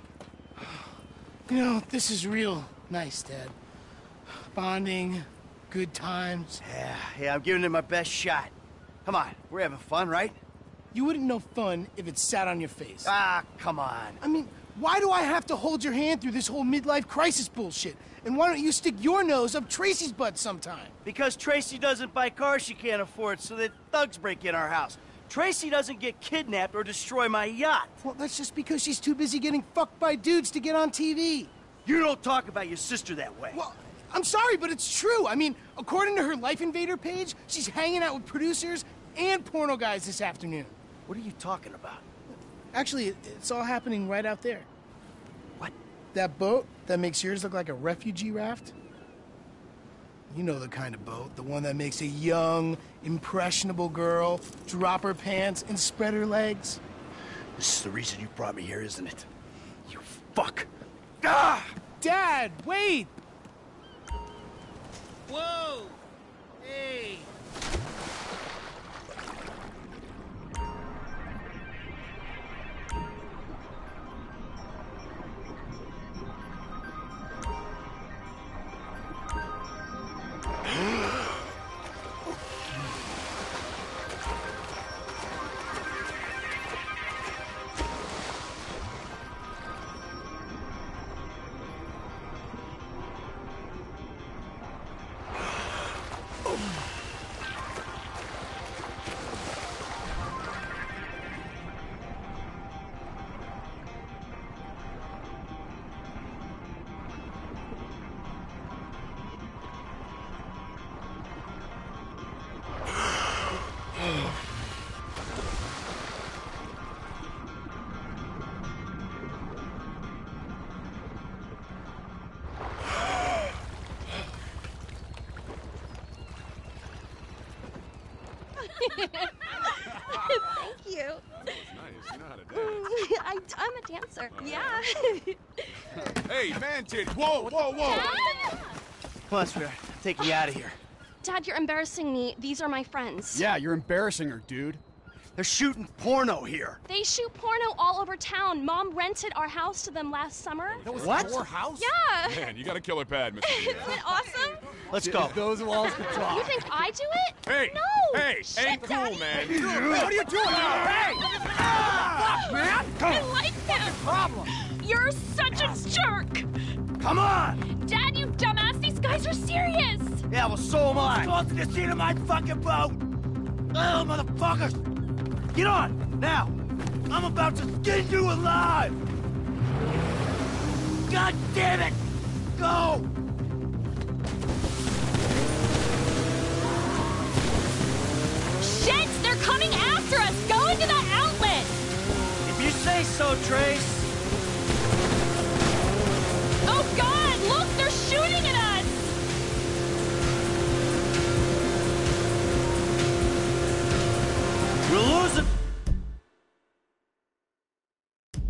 Speaker 11: You know, this is real nice, Dad. Bonding, good times.
Speaker 7: Yeah, yeah, I'm giving it my best shot. Come on, we're having fun, right?
Speaker 11: You wouldn't know fun if it sat on your face.
Speaker 7: Ah, come on.
Speaker 11: I mean, why do I have to hold your hand through this whole midlife crisis bullshit? And why don't you stick your nose up Tracy's butt sometime?
Speaker 7: Because Tracy doesn't buy cars she can't afford, so that thugs break in our house. Tracy doesn't get kidnapped or destroy my yacht.
Speaker 11: Well, that's just because she's too busy getting fucked by dudes to get on TV.
Speaker 7: You don't talk about your sister that way.
Speaker 11: Well, I'm sorry, but it's true. I mean, according to her Life Invader page, she's hanging out with producers and porno guys this afternoon.
Speaker 7: What are you talking about?
Speaker 11: Actually, it's all happening right out there.
Speaker 7: What?
Speaker 11: That boat that makes yours look like a refugee raft? You know the kind of boat, the one that makes a young, impressionable girl drop her pants and spread her legs.
Speaker 7: This is the reason you brought me here, isn't it? You fuck. Ah!
Speaker 11: Dad, wait!
Speaker 39: Whoa! Hey!
Speaker 40: Thank you.
Speaker 41: Nice. You know how to dance.
Speaker 40: I, I'm a dancer. Oh, yeah.
Speaker 41: Hey, man titty. Whoa, whoa, whoa.
Speaker 7: Come on, sweetheart. I'm taking you out of here.
Speaker 40: Dad, you're embarrassing me. These are my friends.
Speaker 7: Yeah, you're embarrassing her, dude. They're shooting porno here.
Speaker 40: They shoot porno all over town. Mom rented our house to them last summer.
Speaker 41: That was
Speaker 7: What?
Speaker 41: your house?
Speaker 40: Yeah.
Speaker 41: Man, you got a killer pad, Mr.
Speaker 40: Isn't it awesome?
Speaker 7: Let's go. Those walls can
Speaker 40: You think I do it?
Speaker 41: Hey!
Speaker 40: No.
Speaker 41: Hey!
Speaker 40: Shit,
Speaker 41: ain't cool,
Speaker 40: Daddy.
Speaker 41: man.
Speaker 7: What are you doing? Hey!
Speaker 40: Ah,
Speaker 7: man!
Speaker 40: I like him.
Speaker 7: problem?
Speaker 40: You're such a jerk.
Speaker 7: Come on!
Speaker 40: Dad, you dumbass. These guys are serious.
Speaker 7: Yeah, well, so am I. Go to the seat of my fucking boat. Oh, motherfuckers! Get on now. I'm about to skin you alive. God damn it! Go!
Speaker 40: After us. Go into that outlet.
Speaker 7: If you say so, Trace.
Speaker 40: Oh God! Look, they're shooting at us.
Speaker 7: We're losing.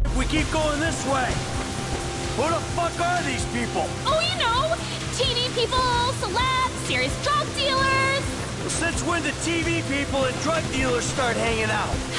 Speaker 7: If we keep going this way. Who the fuck are these people?
Speaker 40: Oh, you know, TV people, celebs, serious.
Speaker 7: Since when the TV people and drug dealers start hanging out?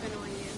Speaker 40: been on you.